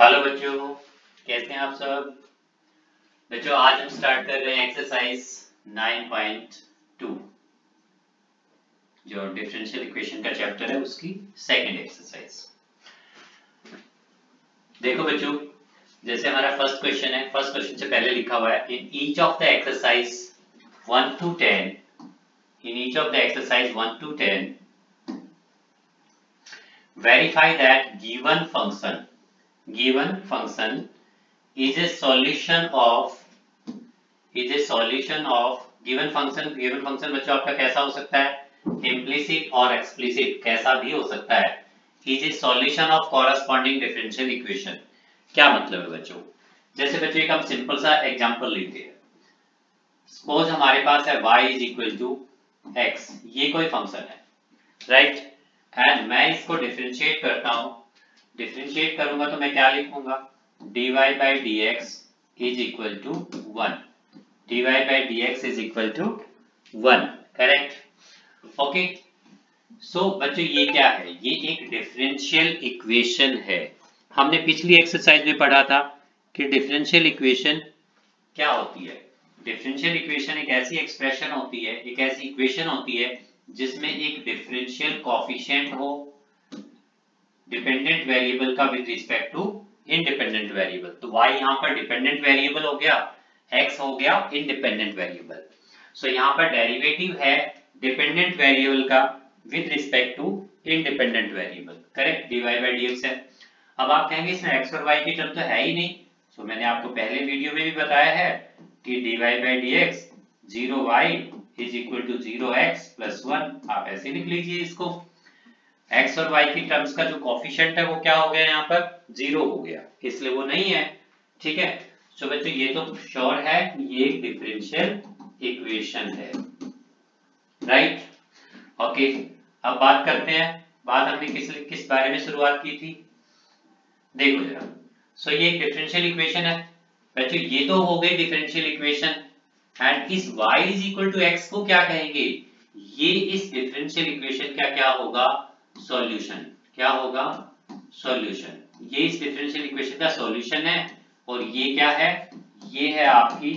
Hello बच्चों, कैसे हैं आप सब? बच्चों, आज हम स्टार्ट कर रहे हैं एक्सरसाइज 9.2 जो डिफरेंशियल इक्वेशन का चैप्टर है, उसकी सेकंड एक्सरसाइज देखो बच्चों, जैसे हमारा फ़र्स्ट क्वेश्चन है फ़र्स्ट क्वेश्चन से पहले लिखा हुआ है in each of the exercise 1 to 10 in each of the exercise 1 to 10 verify that given function given function is a solution of is a solution of given function given function बच्चों आपका कैसा हो सकता है implicit और explicit कैसा भी हो सकता है is a solution of corresponding differential equation क्या मतलब है बच्चों जैसे बच्चों एक हम सिंपल सा एग्जांपल लेते हैं सपोज़ हमारे पास है y is equal to x ये कोई फ़ंक्शन है राइट right? एंड मैं इसको डिफरेंशिएट करता हूँ डिफरेंशिएट करूँगा तो मैं क्या लिखूँगा? dy by dx is equal to 1 dy by dx is equal to 1 correct okay so बच्चों, ये क्या है? ये एक डिफरेंशियल इक्वेशन है। हमने पिछली एक्सरसाइज में पढ़ा था कि डिफरेंशियल इक्वेशन क्या होती है? डिफरेंशियल इक्वेशन एक ऐसी एक्सप्रेशन होती है, एक ऐसी इक्वेशन होती है जिसमें एक डिफरेंशियल कॉफिशिएंट हो। डिपेंडेंट वेरिएबल का with respect to independent variable तो y यहाँ पर डिपेंडेंट वेरिएबल हो गया x हो गया इंडिपेंडेंट वेरिएबल सो यहाँ पर डेरिवेटिव है डिपेंडेंट वेरिएबल का with respect to independent variable correct dy by dx है. अब आप कहेंगे इसमें x और y की टर्म तो है ही नहीं. सो so, मैंने आपको पहले वीडियो में भी बताया है कि dy by dx 0y is equal to zero x plus one आप ऐसे लिख लीजिए इसको. X और y की टर्म्स का जो कॉफिशिएंट है वो क्या हो गया यहाँ पर? ज़ीरो हो गया। इसलिए वो नहीं है। ठीक है? सो बच्चों ये तो श्योर है ये डिफरेंशियल इक्वेशन है। राइट? ओके okay, अब बात करते हैं। बात हमने किस किस बारे में शुरुआत की थी? देखो जरा। सो ये डिफरेंशियल इक्वेशन है। बच्चों ये तो हो गई डिफरेंशियल इक्वेशन एंड इस y is equal to x को क्या कहेंगे? ये इस डिफरेंशियल इक्वेशन का क्या होगा? सॉल्यूशन क्या होगा? सॉल्यूशन ये इस डिफरेंशियल इक्वेशन का सॉल्यूशन है और ये क्या है? ये है आपकी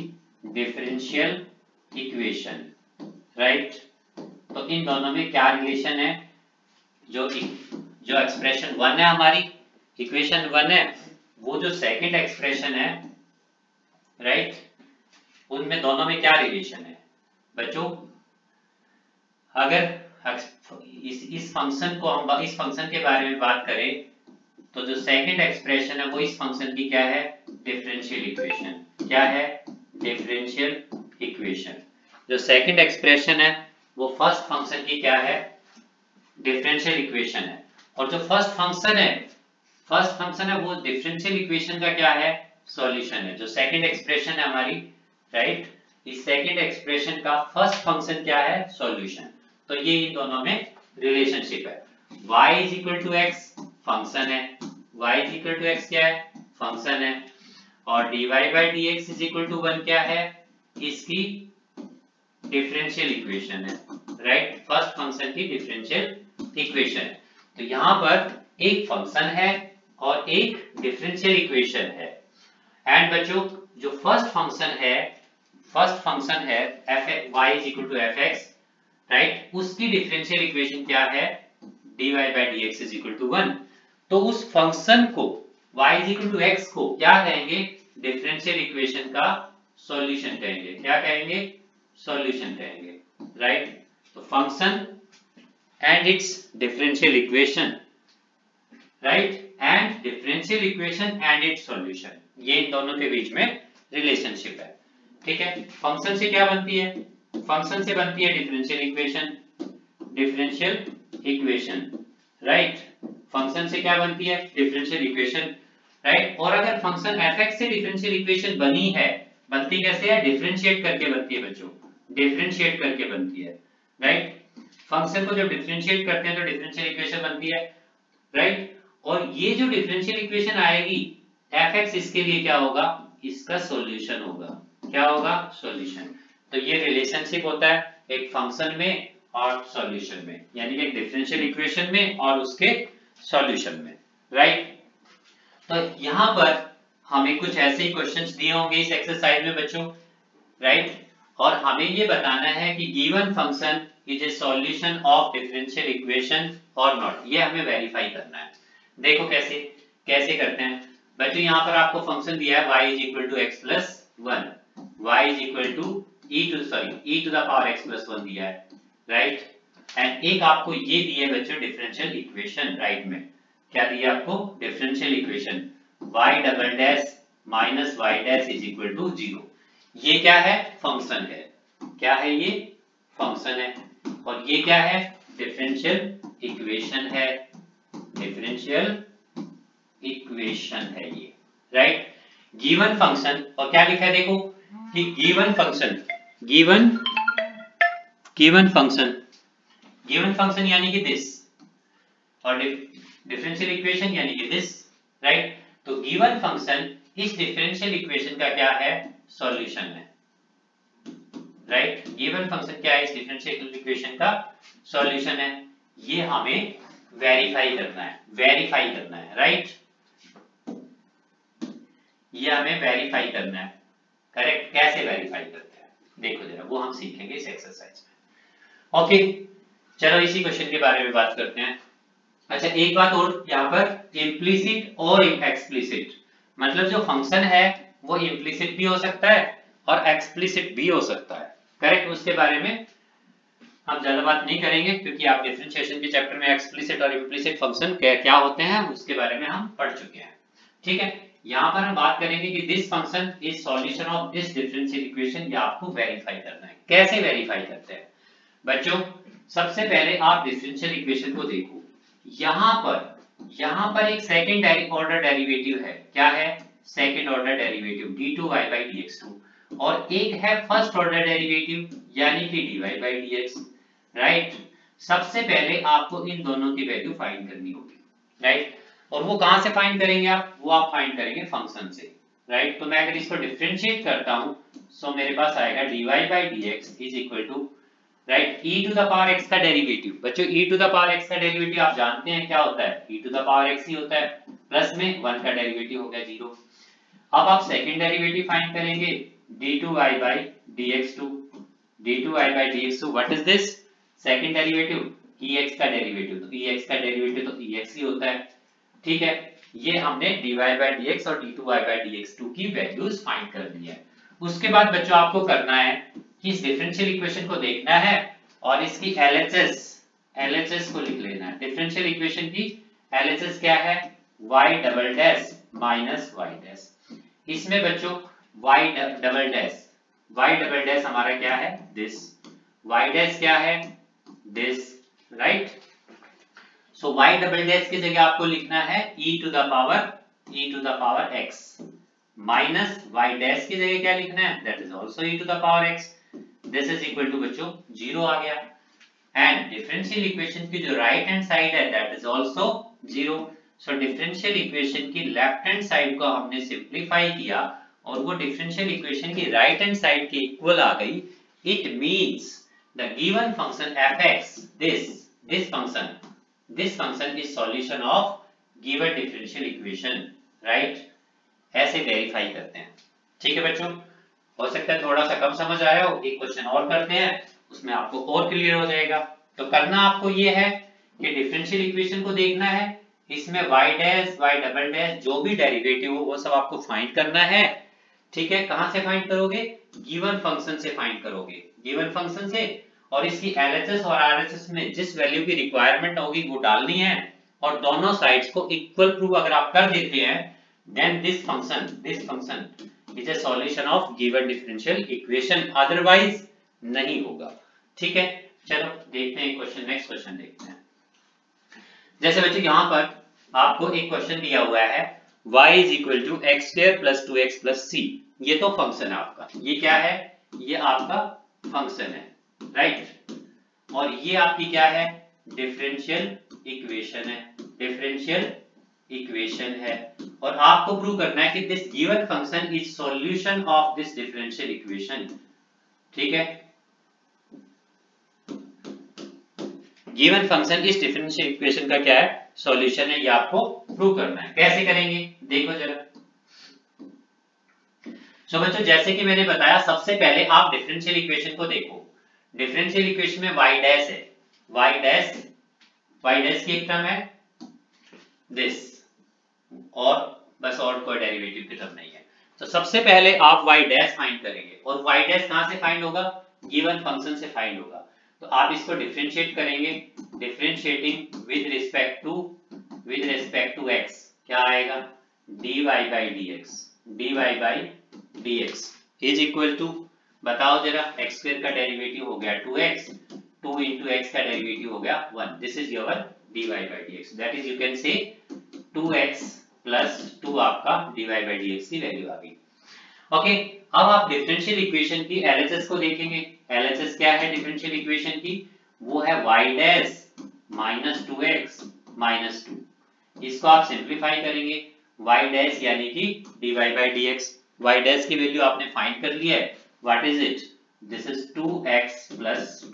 डिफरेंशियल इक्वेशन राइट तो इन दोनों में क्या रिलेशन है? जो जो एक्सप्रेशन वन है हमारी इक्वेशन वन है, वो जो सेकंड एक्सप्रेशन है राइट? उनमें दोनों में क्या रिलेशन है? बच्चों, अगर इस इस फ़ंक्शन को हम, इस फ़ंक्शन के बारे में बात करें तो जो सेकंड एक्सप्रेशन है, वो इस फ़ंक्शन की क्या है? डिफरेंशियल इक्वेशन क्या है? डिफरेंशियल इक्वेशन जो सेकंड एक्सप्रेशन है, वो फ़र्स्ट फ़ंक्शन की क्या है? डिफरेंशियल इक्वेशन है. और जो फ़र्स्ट फ़ंक्शन है फ़र्स्ट फ़ंक्शन है, वो डिफरेंशियल इक्वेशन का क्या है? सॉल्यूशन है. जो सेकंड एक्सप्रेशन है हमारी राइट इस सेकंड एक्सप्रेशन का फ़र्स्ट फ़ंक्शन क्या है? सॉल्यूशन तो ये इन दोनों में रिलेशनशिप है। y is equal to x function है। y is equal to x क्या है? फ़ंक्शन है। और dy by dx is equal to 1 क्या है? इसकी डिफरेंशियल इक्वेशन है। राइट फ़र्स्ट फ़ंक्शन की डिफरेंशियल इक्वेशन है। तो यहाँ पर एक फ़ंक्शन है और एक डिफरेंशियल इक्वेशन है। एंड बच्चों, जो फ़र्स्ट फ़ंक्शन है फ़र्स्ट फ़ंक्शन है F y is equal to F x right उसकी डिफरेंशियल इक्वेशन क्या है? dy by dx is equal to 1 तो उस फ़ंक्शन को, y is equal to x को क्या कहेंगे? डिफरेंशियल इक्वेशन का सॉल्यूशन कहेंगे। क्या कहेंगे? सॉल्यूशन कहेंगे। राइट तो function and its differential equation right and differential equation and its solution ये इन दोनों के बीच में रिलेशनशिप है। ठीक है? फ़ंक्शन से क्या बनती है? फ़ंक्शन से बनती है differential equation differential equation right function से क्या बनती है? डिफरेंशियल इक्वेशन राइट और अगर फ़ंक्शन f(x) से डिफरेंशियल इक्वेशन बनी है, बनती कैसे है? डिफरेंशिएट करके बनती है बच्चों। डिफरेंशिएट करके बनती है राइट फ़ंक्शन को जब डिफरेंशिएट करते हैं तो डिफरेंशियल इक्वेशन बनती है राइट और ये जो डिफरेंशियल इक्वेशन आएगी f(x) इसके लिए क्या होगा? इसका सॉल्यूशन होगा। क्या होगा? सॉल्यूशन तो ये रिलेशनशिप होता है एक फ़ंक्शन में और सॉल्यूशन में, यानी कि डिफरेंशियल इक्वेशन में और उसके सॉल्यूशन में राइट तो यहाँ पर हमें कुछ ऐसे ही क्वेश्चंस दिए होंगे इस एक्सरसाइज में बच्चों राइट और हमें ये बताना है कि given function is a solution of differential equation or not ये हमें वेरीफाई करना है। देखो कैसे कैसे करते हैं। बच्चों, यहाँ पर आपको फ़ंक्शन दिया है y is equal to x plus 1 y is equal to e to sorry e to the power x plus 1 दिया है राइट एंड एक आपको ये दिया है बच्चों डिफरेंशियल इक्वेशन राइट में। क्या दिया आपको? Differential equation y double dash minus y dash is equal to zero ये क्या है? फ़ंक्शन है। क्या है ये? फ़ंक्शन है। और ये क्या है? डिफरेंशियल इक्वेशन है। डिफरेंशियल इक्वेशन है ये। राइट गिवन फ़ंक्शन और क्या लिखा है देखो? कि given function given given function given function यानी कि दिस और डिफरेंशियल इक्वेशन यानी कि दिस राइट तो गिवन फ़ंक्शन इस डिफरेंशियल इक्वेशन का क्या है? सॉल्यूशन है. राइट गिवन फ़ंक्शन क्या है? इस डिफरेंशियल इक्वेशन का सॉल्यूशन है. ये हमें वेरीफाई करना है. वेरीफाई करना है राइट ये हमें वेरीफाई करना है. करेक्ट कैसे वेरीफाई करते हैं? देखो जरा वो हम सीखेंगे इस एक्सरसाइज में। ओके चलो इसी क्वेश्चन के बारे में बात करते हैं। अच्छा एक बात और यहाँ पर इम्प्लीसिट और एक्सप्लिसिट मतलब जो फ़ंक्शन है वो इम्प्लीसिट भी हो सकता है और एक्सप्लिसिट भी हो सकता है। करेक्ट उसके बारे में हम ज़्यादा बात नहीं करेंगे क्योंकि आप डिफरेंशिएशन के चैप्टर में एक्सप्लिसिट और इम्प्लीसिट फ़ंक्शन क्या, होते हैं उसके बारे में हम पढ़ चुके हैं। ठीक है? यहाँ पर हम बात करेंगे कि this function is solution of this differential equation ये आपको वेरीफाई करना है। कैसे वेरीफाई करते हैं? बच्चों, सबसे पहले आप डिफरेंशियल इक्वेशन को देखो। यहाँ पर यहाँ पर एक सेकेंड ऑर्डर डेरिवेटिव है। क्या है? Second order derivative d2y by dx2 और एक है फ़र्स्ट ऑर्डर डेरिवेटिव यानी कि dy dx राइट सबसे पहले आपको इन दोनों की वैल्यू फाइंड करनी होगी। राइट और वो कहाँ से फाइंड करेंगे आप? वो आप फाइंड करेंगे फ़ंक्शन से राइट तो मैं अगर इसको डिफरेंशिएट करता हूँ सो मेरे पास आएगा dy by dx is equal to right e to the power x का डेरिवेटिव बच्चों e to the power x का डेरिवेटिव आप जानते हैं क्या होता है? e to the power x ही होता है प्लस में 1 का डेरिवेटिव हो गया ज़ीरो अब आप सेकंड डेरिवेटिव फाइंड करेंगे d2y by dx2 d2y by dx2 what is this second derivative ex का डेरिवेटिव तो ex का डेरिवेटिव तो ex ही होता है। ठीक है? ये हमने dy by dx और d2y by dx2 की वैल्यूज़ फाइंड कर ली है। उसके बाद बच्चों, आपको करना है कि इस डिफरेंशियल इक्वेशन को देखना है और इसकी LHS LHS को लिख लेना है। डिफरेंशियल इक्वेशन की LHS क्या है? Y double dash minus y dash इसमें बच्चों, y double dash y double dash हमारा क्या है? दिस y डैश क्या है? This right so y double dash की जगह आपको लिखना है e to the power e to the power x. Minus y dash की जगह क्या लिखना है? That is also e to the power x. This is equal to बच्चों ज़ीरो आ गया. एंड डिफरेंशियल इक्वेशन की जो राइट हैंड साइड है that is also zero so differential equation की लेफ़्ट हैंड साइड को हमने सिंपलीफाई किया और वो डिफरेंशियल इक्वेशन की राइट हैंड साइड के इक्वल आ गई. It means the given function fx this this function. This function is solution of given differential equation, right? ऐसे वेरीफाई करते हैं। ठीक है बच्चों? हो सकता है थोड़ा सा कम समझ आया हो, एक क्वेश्चन और करते हैं, उसमें आपको और क्लियर हो जाएगा। तो करना आपको ये है कि डिफरेंशियल इक्वेशन को देखना है, इसमें y dash y double dash जो भी डेरिवेटिव हो, वो सब आपको फाइंड करना है। ठीक है? कहाँ से फाइंड करोगे? गिवन फ़ंक्शन से फाइंड करोगे। गिवन फ़ंक्शन से और इसकी LHS और RHS में जिस वैल्यू की रिक्वायरमेंट होगी, वो डालनी है। और दोनों साइड्स को इक्वल प्रूव अगर आप कर देते हैं then this function this function is a solution of given differential equation otherwise नहीं होगा। ठीक है? चलो, देखते हैं क्वेश्चन नेक्स्ट क्वेश्चन देखते हैं। जैसे बच्चों, यहाँ पर आपको एक क्वेश्चन दिया हुआ है। Y is equal to x square plus 2x plus c ये तो फ़ंक्शन है आपका। ये क्या है? ये आपका फ़ंक्शन है। राइट? और ये आपकी क्या है? डिफरेंशियल इक्वेशन है। डिफरेंशियल इक्वेशन है। और आपको प्रूव करना है कि this given function is solution of this differential equation ठीक है? गिवन फ़ंक्शन इस डिफरेंशियल इक्वेशन का क्या है? सॉल्यूशन है। ये आपको प्रूव करना है। कैसे करेंगे? देखो जरा। सो बच्चों, जैसे कि मैंने बताया, सबसे पहले आप डिफरेंशियल इक्वेशन को देखो। डिफरेंशियल इक्वेशन में y डैश है। y डैश y डैश की एक टर्म है। दिस और बस और कोई डेरिवेटिव की टर्म नहीं है। तो सबसे पहले आप y डैश फाइंड करेंगे। और y डैश कहाँ से फाइंड होगा? गिवन फ़ंक्शन से फाइंड होगा। तो आप इसको डिफरेंशिएट करेंगे। Differentiating with respect to with respect to x. क्या आएगा? dy by dx. dy by dx. Is equal to बताओ जरा, x स्क्वायर का डेरिवेटिव हो गया 2x 2 into x का डेरिवेटिव हो गया 1 this is your dy by dx. That is you can say 2x plus 2 आपका dy by dx की वैल्यू आ गई. ओके अब आप डिफरेंशियल इक्वेशन की LHS को देखेंगे. LHS क्या है डिफरेंशियल इक्वेशन की? वो है y dash minus two x minus two इसको आप सिंप्लीफाई करेंगे. Y डैश यानी कि dy by dx. Y dash की वैल्यू आपने फाइंड कर लिया है. What is it this is 2x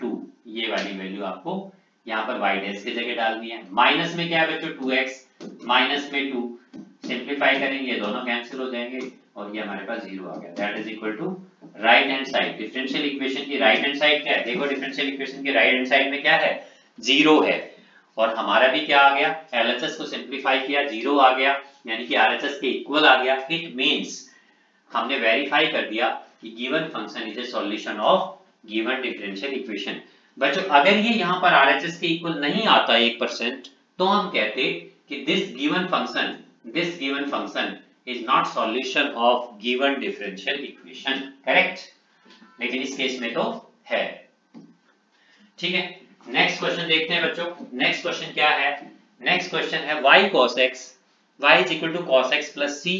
2 ये वाली वैल्यू आपको यहाँ पर y डैश की जगह डालनी है। माइनस में क्या है बच्चों? 2x माइनस में 2 सिंप्लीफाई करेंगे, दोनों कैंसिल हो जाएँगे और ये हमारे पास ज़ीरो आ गया। That is equal to right hand side differential equation की राइट हैंड साइड क्या है? देखो डिफरेंशियल इक्वेशन की राइट हैंड साइड में क्या है? ज़ीरो है। और हमारा भी क्या आ गया? एलएचएस को सिंप्लीफाई किया ज़ीरो आ गया। यानी कि आरएचएस के इक्वल आ गया। इट मींस हमने वेरीफाई कर दिया कि given function is a solution of given differential equation बच्चों, अगर ये यहाँ पर आरएचएस के इक्वल नहीं आता एक परसेंट तो हम कहते कि this given function this given function is not solution of given differential equation. Correct? लेकिन इस केस में तो है। ठीक है? नेक्स्ट क्वेश्चन देखते हैं बच्चों। नेक्स्ट क्वेश्चन क्या है? नेक्स्ट क्वेश्चन है y cos x. y is equal to cos x plus c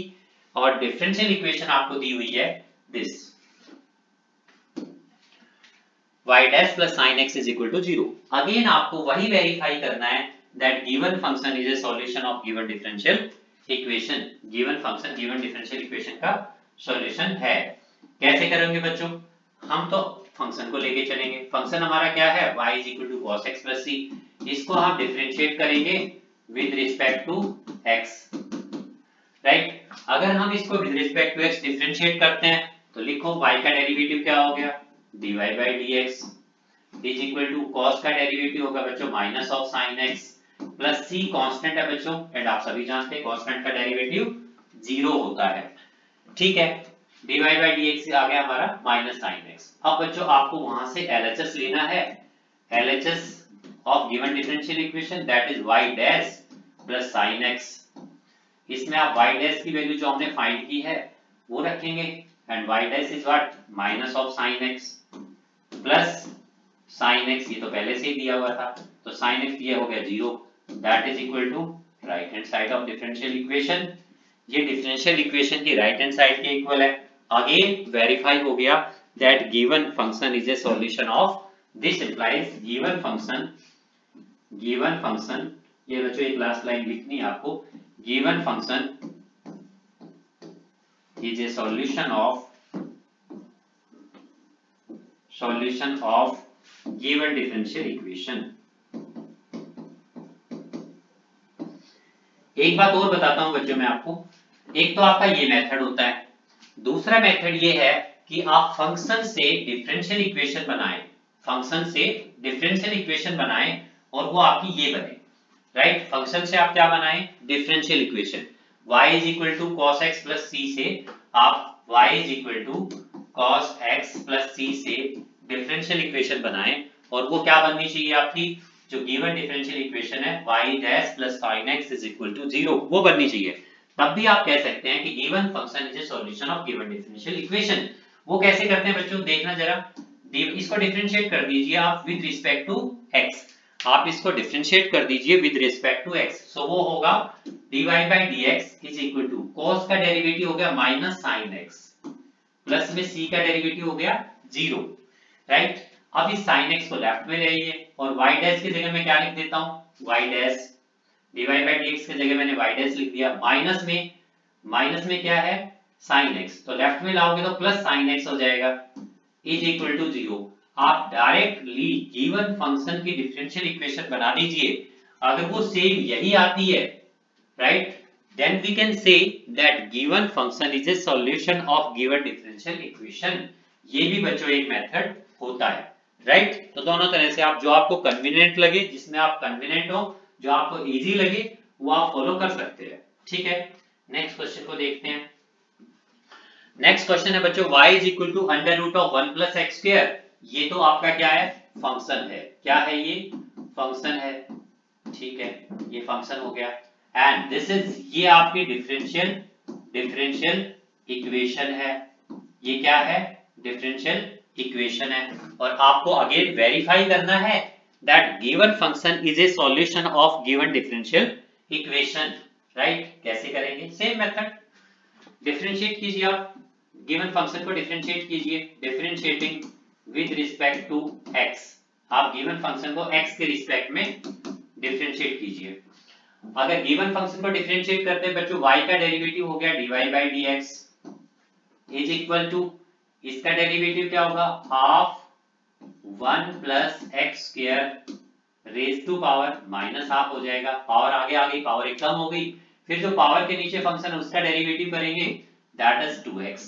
और डिफरेंशियल इक्वेशन आपको दी हुई है this y dash plus sin x is equal to 0 again आपको वही वेरीफाई करना है that given function is a solution of given differential equation given function given differential equation का सॉल्यूशन है। कैसे करेंगे बच्चों? हम तो फ़ंक्शन को लेके चलेंगे। फ़ंक्शन हमारा क्या है? y is equal to cos x plus c. इसको हम डिफरेंशिएट करेंगे with respect to x. Right अगर हम इसको with respect to x differentiate करते हैं तो लिखो y का डेरिवेटिव क्या हो गया? Dy by dx is equal to cos का डेरिवेटिव होगा बच्चों minus of sin x plus c constant है बच्चों एंड आप सभी जानते हैं कांस्टेंट का डेरिवेटिव ज़ीरो होता है। ठीक है? dy by dx आ गया हमारा माइनस साइन एक्स अब बच्चों, आपको वहाँ से LHS लेना है। LHS of given differential equation that is y dash plus sin x इसमें आप y डैश की वैल्यू जो हमने फाइंड की है, वो रखेंगे। And y dash is what minus of sin x plus sine x ये तो पहले से ही दिया हुआ था तो साइन एक्स ये हो गया zero that is equal to right hand side of differential equation ये डिफरेंशियल इक्वेशन की राइट हैंड साइड के इक्वल है. अगेन वेरीफाई हो गया that given function is a solution of this implies given function given function ये बच्चों, एक last line लिखनी आपको. Given function is a solution of solution of given differential equation. एक बात और बताता हूँ बच्चों मैं आपको। एक तो आपका ये मेथड होता है। दूसरा मेथड ये है कि आप फ़ंक्शन से डिफरेंशियल इक्वेशन बनाएँ। फ़ंक्शन से डिफरेंशियल इक्वेशन बनाएँ और वो आपकी ये बने। राइट? फ़ंक्शन से आप क्या बनाएँ? Differential equation y is equal to cos x plus c से आप y is equal to cos x plus c से डिफरेंशियल इक्वेशन बनाएँ और वो क्या बननी चाहिए आपकी? जो गिवन डिफरेंशियल इक्वेशन है y dash plus sin x is equal to 0 वो बननी चाहिए। तब भी आप कह सकते हैं कि given function is a solution of given differential equation वो कैसे करते हैं बच्चों? देखना जरा। इसको डिफरेंशिएट कर दीजिए आप विद रिस्पेक्ट टू x आप इसको डिफरेंशिएट कर दीजिए with respect to x so so, वो होगा dy by dx is equal to cos का डेरिवेटिव हो गया माइनस sin x प्लस में c का डेरिवेटिव हो गया 0 राइट अब इस sin x को लेफ़्ट में ले आइए और y डैश की जगह मैं क्या लिख देता हूँ? Y dash dy by dx की जगह मैंने y डैश लिख दिया माइनस में। माइनस में क्या है? Sin x तो लेफ़्ट में लाओगे तो प्लस sin x हो जाएगा। इज़ इक्वल टू ज़ीरो आप डायरेक्टली गिवन फ़ंक्शन की डिफरेंशियल इक्वेशन बना दीजिए। अगर वो सेम यही आती है right then we can say that given function is a solution of given differential equation ये भी बच्चों एक मेथड होता है राइट right? तो दोनों तरह से आप जो आपको कन्वीनियंट लगे, जिसमें आप कन्वीनियंट हो, जो आपको इजी लगे, वो आप फॉलो कर सकते हैं। ठीक है? नेक्स्ट क्वेश्चन को देखते हैं। नेक्स्ट क्वेश्चन है बच्चों, y is equal to under root of one plus x ये तो आपका क्या है? फ़ंक्शन है। क्या है ये? फ़ंक्शन है। ठीक है? ये फ़ंक्शन हो गया। एंड दिस इज़ ये आपकी डिफरेंशियल डिफरेंशियल इक्वेशन है। ये क्या है? डिफरेंशियल इक्वेशन है। और आपको अगेन वेरीफाई करना है that given function is a solution of given differential equation right कैसे करेंगे? सेम मेथड डिफरेंशिएट कीजिए आप। गिवन फ़ंक्शन को डिफरेंशिएट कीजिए। Differentiating with respect to x. आप गिवन फ़ंक्शन को x के रिस्पेक्ट में डिफरेंशिएट कीजिए। अगर गिवन फ़ंक्शन को डिफरेंशिएट करते हैं, बच्चों, y का डेरिवेटिव हो गया dy by dx is equal to इसका डेरिवेटिव क्या होगा? Half one plus x square raise to power minus half हो जाएगा। पावर आगे आ गई पावर एक कम हो गई। फिर जो पावर के नीचे फ़ंक्शन है, उसका डेरिवेटिव करेंगे। दैट इज़ 2x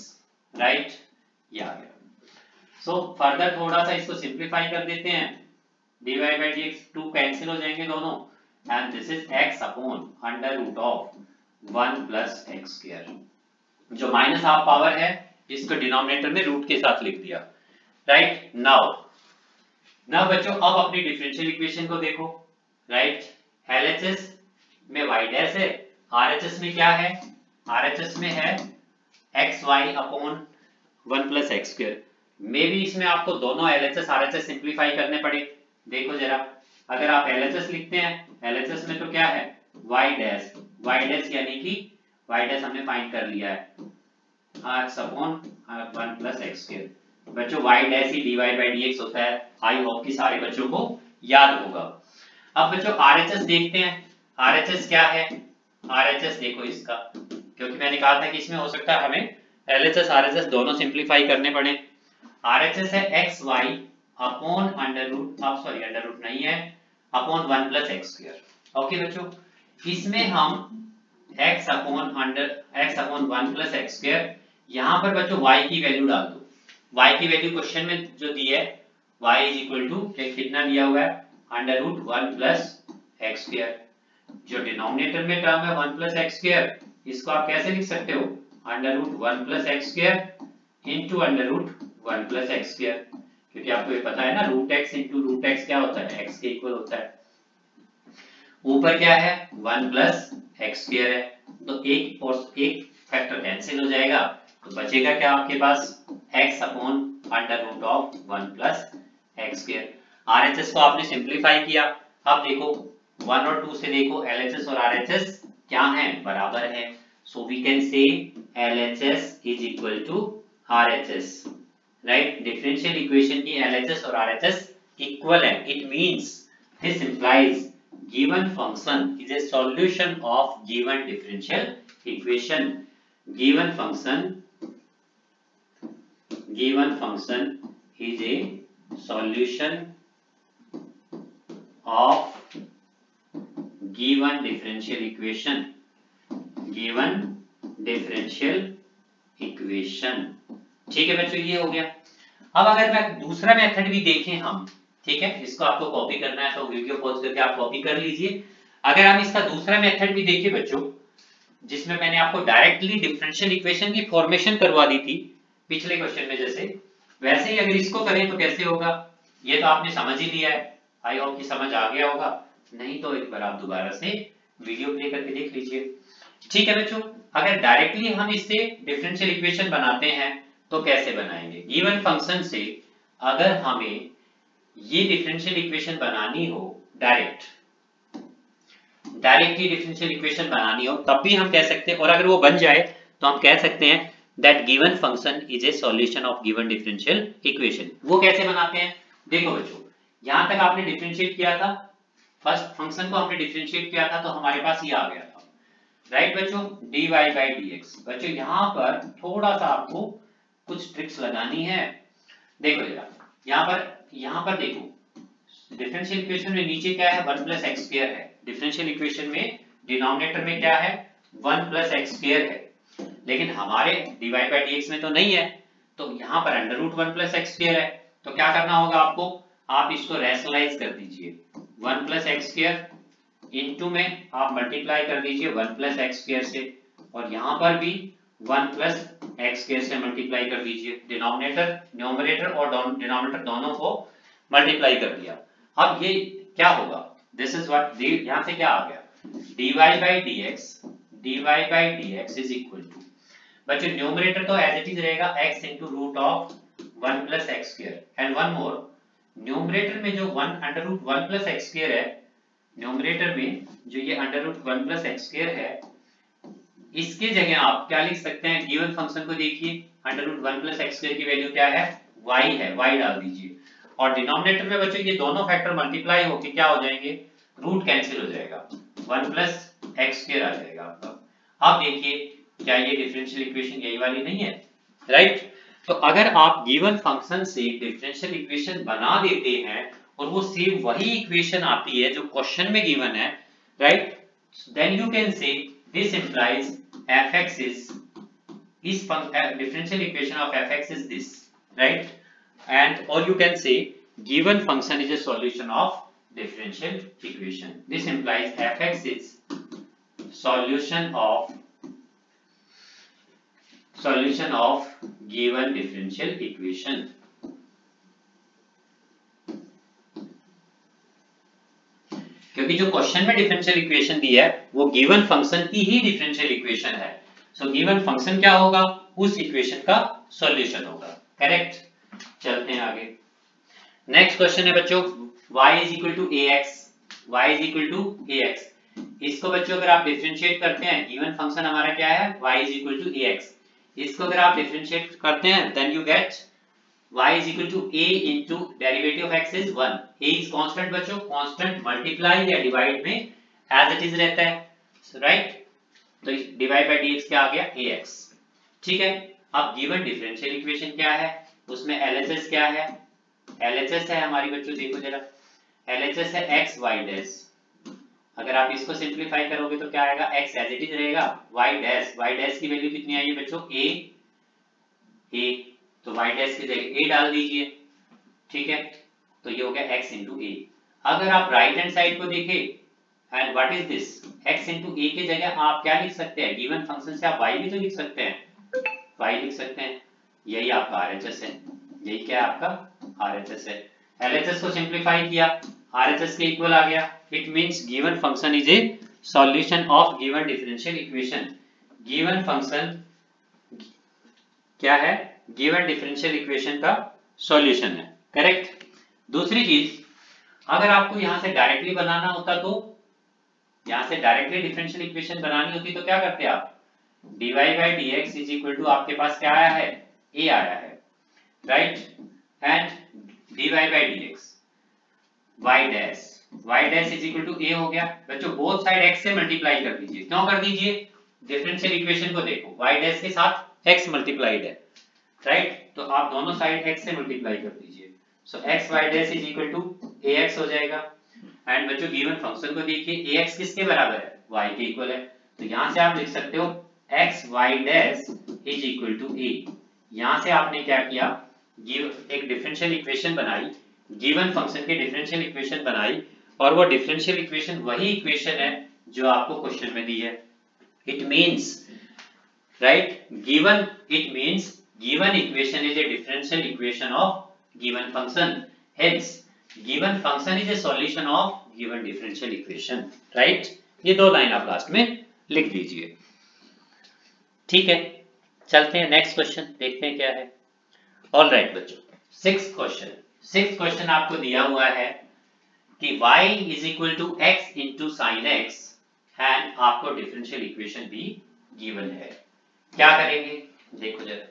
राइट ये गया। सो फर्दर थोड़ा सा इसको सिंप्लीफाई कर देते हैं। Dy by dx 2 कैंसिल हो जाएँगे दोनों। And this is x upon under root of one plus x square जो माइनस हाफ़ पावर है इसको डिनोमिनेटर में रूट के साथ लिख दिया। राइट नाउ नाउ बच्चों, अब अपनी डिफरेंशियल इक्वेशन को देखो। राइट एलएचएस में y डैश है। आरएचएस में क्या है? आरएचएस में है x y upon one plus x square मे भी इसमें आपको दोनों एलएचएस आरएचएस सिंप्लीफाई करने पड़े। देखो जरा। अगर आप एलएचएस लिखते हैं एलएचएस में तो क्या है? Y डैश y डैश यानी कि y डैश हमने फाइंड कर लिया है। X अपॉन 1 प्लस बच्चों, y डैश ही dy by dx होता है। आई होप कि सारे बच्चों को याद होगा। अब बच्चों RHS देखते हैं। RHS क्या है? RHS देखो इसका। क्योंकि मैंने कहा था कि इसमें हो सकता है हमें LHS RHS दोनों सिंपलीफाई करने पड़े। RHS है x, y upon under root अब सॉरी अंडर रूट नहीं है अपॉन 1 प्लस एक्स ओके बच्चों, इसमें हम x upon under x upon 1 plus x यहाँ पर बच्चों y की वैल्यू डाल दो। y की वैल्यू क्वेश्चन में जो दी है, y इज़ इक्वल टू कितना दिया हुआ है? Under root one plus x square जो डिनोमिनेटर में टर्म है वन प्लस एक्स स्क्र इसको आप कैसे लिख सकते हो? Under root one plus x square into under root one plus x square क्योंकि आपको ये पता है ना root x into root x क्या होता है? एक्स के इक्वल होता है। ऊपर क्या है? वन प्लस एक्स स्क्र है। तो एक और एक फैक्टर कैंसिल हो जाएगा। तो बचेगा क्या आपके पास? X upon under root of one plus x square RHS को आपने सिंप्लीफाई किया। अब देखो वन और टू से देखो एलएचएस और आरएचएस क्या है? बराबर है। So we can say LHS is equal to RHS right differential equation की एलएचएस और आरएचएस इक्वल है। It means this implies given function is a solution of given differential equation. Given function given function is a solution of given differential equation. Given differential equation. ठीक है बच्चों, ये हो गया। अब अगर मैं दूसरा मेथड भी देखें हम, ठीक है? इसको आपको कॉपी करना है तो वीडियो पॉज करके आप कॉपी कर लीजिए। अगर हम इसका दूसरा मेथड भी देखें बच्चों, जिसमें मैंने आपको डायरेक्टली डिफरेंशियल इक्वेशन की फॉर्मेशन करवा दी थी पिछले क्वेश्चन में जैसे, वैसे ही अगर इसको करें तो कैसे होगा? ये तो आपने समझ ही लिया है। आई होप कि समझ आ गया होगा। नहीं तो एक बार आप दोबारा से वीडियो प्ले करके देख लीजिए। ठीक है बच्चों, अगर डायरेक्टली हम इससे डिफरेंशियल इक्वेशन बनाते हैं तो कैसे बनाएँगे? गिवन फ़ंक्शन से अगर हमें ये डिफरेंशियल इक्वेशन बनानी हो डायरेक्ट डायरेक्टली डिफरेंशियल इक्वेशन बनानी हो, तब भी हम कह सकते हैं, और अगर वो बन जाए तो हम कह सकते हैं that given function is a solution of given differential equation. वो कैसे बनाते हैं? देखो बच्चों यहाँ तक आपने डिफरेंशिएट किया था। फ़र्स्ट फ़ंक्शन को हमने डिफरेंशिएट किया था तो हमारे पास ये आ गया था। राइट right, बच्चों? dy by dx बच्चों यहाँ पर थोड़ा सा आपको कुछ ट्रिक्स लगानी है। देखो जरा यहाँ पर यहाँ पर देखो। डिफरेंशियल इक्वेशन में नीचे क्या है? वन प्लस एक्स स्क्र है। डिफरेंशियल इक्वेशन में डिनोमिनेटर में क्या है? वन प्लस एक्स स्क्र है। लेकिन हमारे डिवाइड बाई डी में तो नहीं है तो यहाँ पर under root one plus x square है। तो क्या करना होगा आपको? आप इसको रैशनलाइज कर दीजिए। One plus x square into में आप मल्टीप्लाई कर दीजिए वन प्लस एक्स स्क्र से। और यहाँ पर भी वन प्लस एक्स स्क्र से मल्टीप्लाई कर दीजिए। डिनोमिनेटर न्यूमरेटर और डिनोमिनेटर दोनों को मल्टीप्लाई कर दिया। अब ये क्या होगा? दिस इज़ व्हाट यहाँ से क्या आ गया? dy by dx dy by dx is equal to बच्चों न्यूमरेटर तो एज इट इज़ रहेगा x into root of 1 plus x square. And one more numerator में जो 1 under root 1 plus x square है न्यूमरेटर में जो ये under root 1 plus x square है, इसके जगह आप क्या लिख सकते हैं? गिवन फ़ंक्शन को देखिए under root one plus x square की वैल्यू क्या है? y है, y डाल दीजिए। और डिनोमिनेटर में बच्चों ये दोनों फैक्टर मल्टीप्लाई होके क्या हो जाएँगे? रूट कैंसिल हो जाएगा। वन प्लस एक्स स्क्र आ जाएगा आपका। आप देखिए, क्या ये डिफरेंशियल इक्वेशन यही वाली नहीं है? राइट तो अगर आप गिवन फ़ंक्शन से डिफरेंशियल इक्वेशन बना देते हैं, और वो सेम वही इक्वेशन आती है जो क्वेश्चन में गिवन है right then you can say this implies f x is इस differential equation of f x is this right and और you can say given function is a solution of differential equation this implies f x is solution of solution of given differential equation. क्योंकि जो question में differential equation दी है, वो given function की ही differential equation है। So given function क्या होगा? उस इक्वेशन का सॉल्यूशन होगा। करेक्ट चलते हैं आगे। नेक्स्ट क्वेश्चन है बच्चों। Y is equal to ax y is equal to ax इसको बच्चों, अगर आप डिफरेंशिएट करते हैं गिवन फ़ंक्शन हमारा क्या है? y is equal to ax. इसको अगर आप डिफरेंशिएट करते हैं then you get y is equal to a into derivative of x is 1 a is constant बच्चों, constant multiply या divide में as it is रहता है राइट तो डिवाइड बाय dx क्या आ गया? ax. ठीक है? अब गिवन डिफरेंशियल इक्वेशन क्या है? उसमें LHS क्या है? LHS है हमारी बच्चों, देखो जरा। LHS है x y डैश अगर आप इसको सिंप्लीफाई करोगे तो क्या आएगा? X एज इट इज़ रहेगा। Y डैश y डैश की वैल्यू कितनी आई है बच्चों? A a तो y डैश की जगह a डाल दीजिए। ठीक है? तो ये हो गया x into a अगर आप राइट हैंड साइड को देखें and what is this x into a के जगह आप क्या लिख सकते हैं? गिवन फ़ंक्शन से आप y भी तो लिख सकते हैं। Y लिख सकते हैं। यही आपका RHS है। यही क्या है आपका RHS है। LHS को सिंप्लीफाई किया। RHS के इक्वल आ गया। It means given function is a solution of given differential equation given function क्या है? गिवन डिफरेंशियल इक्वेशन का सॉल्यूशन है। करेक्ट दूसरी चीज़, अगर आपको यहाँ से डायरेक्टली बनाना होता तो यहाँ से डायरेक्टली डिफरेंशियल इक्वेशन बनानी होती तो क्या करते आप? dy by dx is equal to आपके पास क्या आया है? A आया है। राइट एंड dy by dx y dash y dash is equal to a हो गया। बच्चों बोथ साइड x से मल्टीप्लाई कर दीजिए। क्यों कर दीजिए? डिफरेंशियल इक्वेशन को देखो। Y dash के साथ x मल्टीप्लाइड है। राइट तो आप दोनों साइड x से मल्टीप्लाई कर दीजिए। So so, x y dash is equal to ax हो जाएगा। एंड बच्चों गिवन फ़ंक्शन को देखिए। Ax किसके बराबर है? Y के इक्वल है। तो यहाँ से आप लिख सकते हो x y dash is equal to a यहाँ से आपने क्या किया? गिव एक डिफरेंशियल इक्वेशन बनाई। गिवन फ़ंक्शन के डिफरेंशियल इक्वेशन बनाई और वो डिफरेंशियल इक्वेशन वही इक्वेशन है जो आपको क्वेश्चन में दी है। It means right given it means given equation is a differential equation of given function hence given function is a solution of given differential equation right ये दो लाइन आप लास्ट में लिख दीजिए। ठीक है चलते हैं नेक्स्ट क्वेश्चन देखते हैं क्या है। ऑल राइट right, बच्चों सिक्स क्वेश्चन सिक्स क्वेश्चन आपको दिया हुआ है कि y is equal to x into sine x and आपको डिफरेंशियल इक्वेशन भी गिवन है। क्या करेंगे? देखो जरा।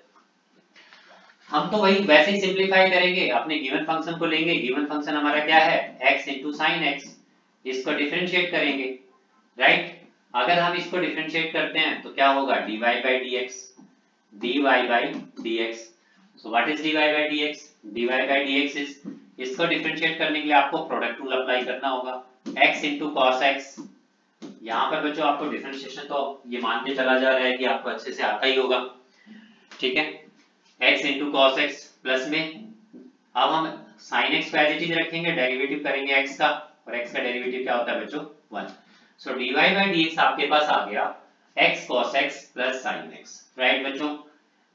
हम तो वही वैसे ही सिंप्लीफाई करेंगे, अपने गिवन फ़ंक्शन को लेंगे। गिवन फ़ंक्शन हमारा क्या है? x इंटू साइन एक्स इसको डिफरेंशिएट करेंगे। राइट अगर हम इसको डिफरेंशिएट करते हैं तो क्या होगा? dy by dx, dy by dx So what is dy by dx? dy by dx is, इसको डिफरेंशिएट करने के लिए आपको प्रोडक्ट रूल अप्लाई करना होगा। X कॉस एक्स यहाँ पर बच्चों आपको डिफरेंशिएशन तो ये मान के चला जा रहा है कि आपको अच्छे से आता ही होगा। ठीक है? X कॉस एक्स प्लस में। अब हम साइन एक्स को रखेंगे डेरिवेटिव करेंगे x का। और x का डेरिवेटिव क्या होता है बच्चों? 1 सो dy बाय dx आपके पास आ गया x cos x sin x right बच्चों?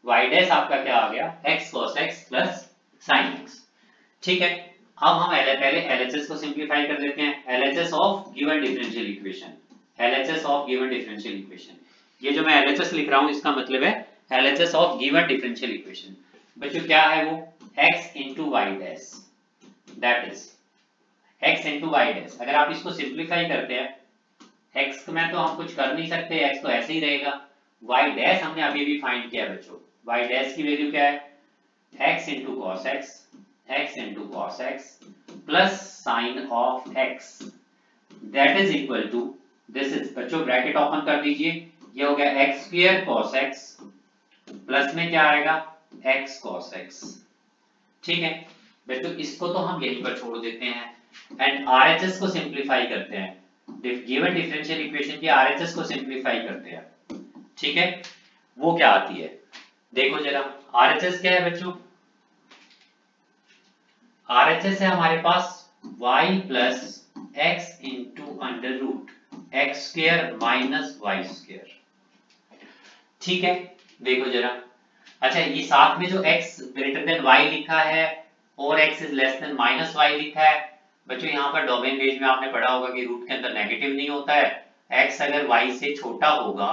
Y डैश आपका क्या आ गया? X cos x plus sin x. ठीक है? अब हम पहले LHS को सिंपलीफाई कर लेते हैं। LHS of given differential equation LHS of given differential equation ये जो मैं LHS लिख रहा हूँ, इसका मतलब है LHS of given differential equation बच्चों, क्या है वो? X into y dash that is x into y dash अगर आप इसको सिंपलीफाई करते हैं, x में तो हम कुछ कर नहीं सकते, x तो ऐसे ही रहेगा। Y डैश हमने अभी भी फाइंड किया बच्चों। Y डैश की वैल्यू क्या है? X into cos x x into cos x plus sin of x. That is equal to, this is, बच्चों ब्रैकेट ओपन कर दीजिए। ये हो गया x square cos x plus में क्या आएगा? X cos x ठीक है? बच्चों, इसको तो हम यहीं पर छोड़ देते हैं। एंड आरएचएस को सिंपलीफाई करते हैं। गिवन डिफरेंशियल इक्वेशन की आरएचएस को सिंपलीफाई करते हैं। ठीक है? वो क्या आती है? देखो जरा आरएचएस क्या है बच्चों? आरएचएस है हमारे पास y plus x into under root x square minus y square ठीक है, देखो जरा। अच्छा ये साथ में जो x ग्रेटर देन y लिखा है और x is less than minus y लिखा है, बच्चों, यहाँ पर डोमेन रेंज में आपने पढ़ा होगा कि रूट के अंदर नेगेटिव नहीं होता है। X अगर y से छोटा होगा,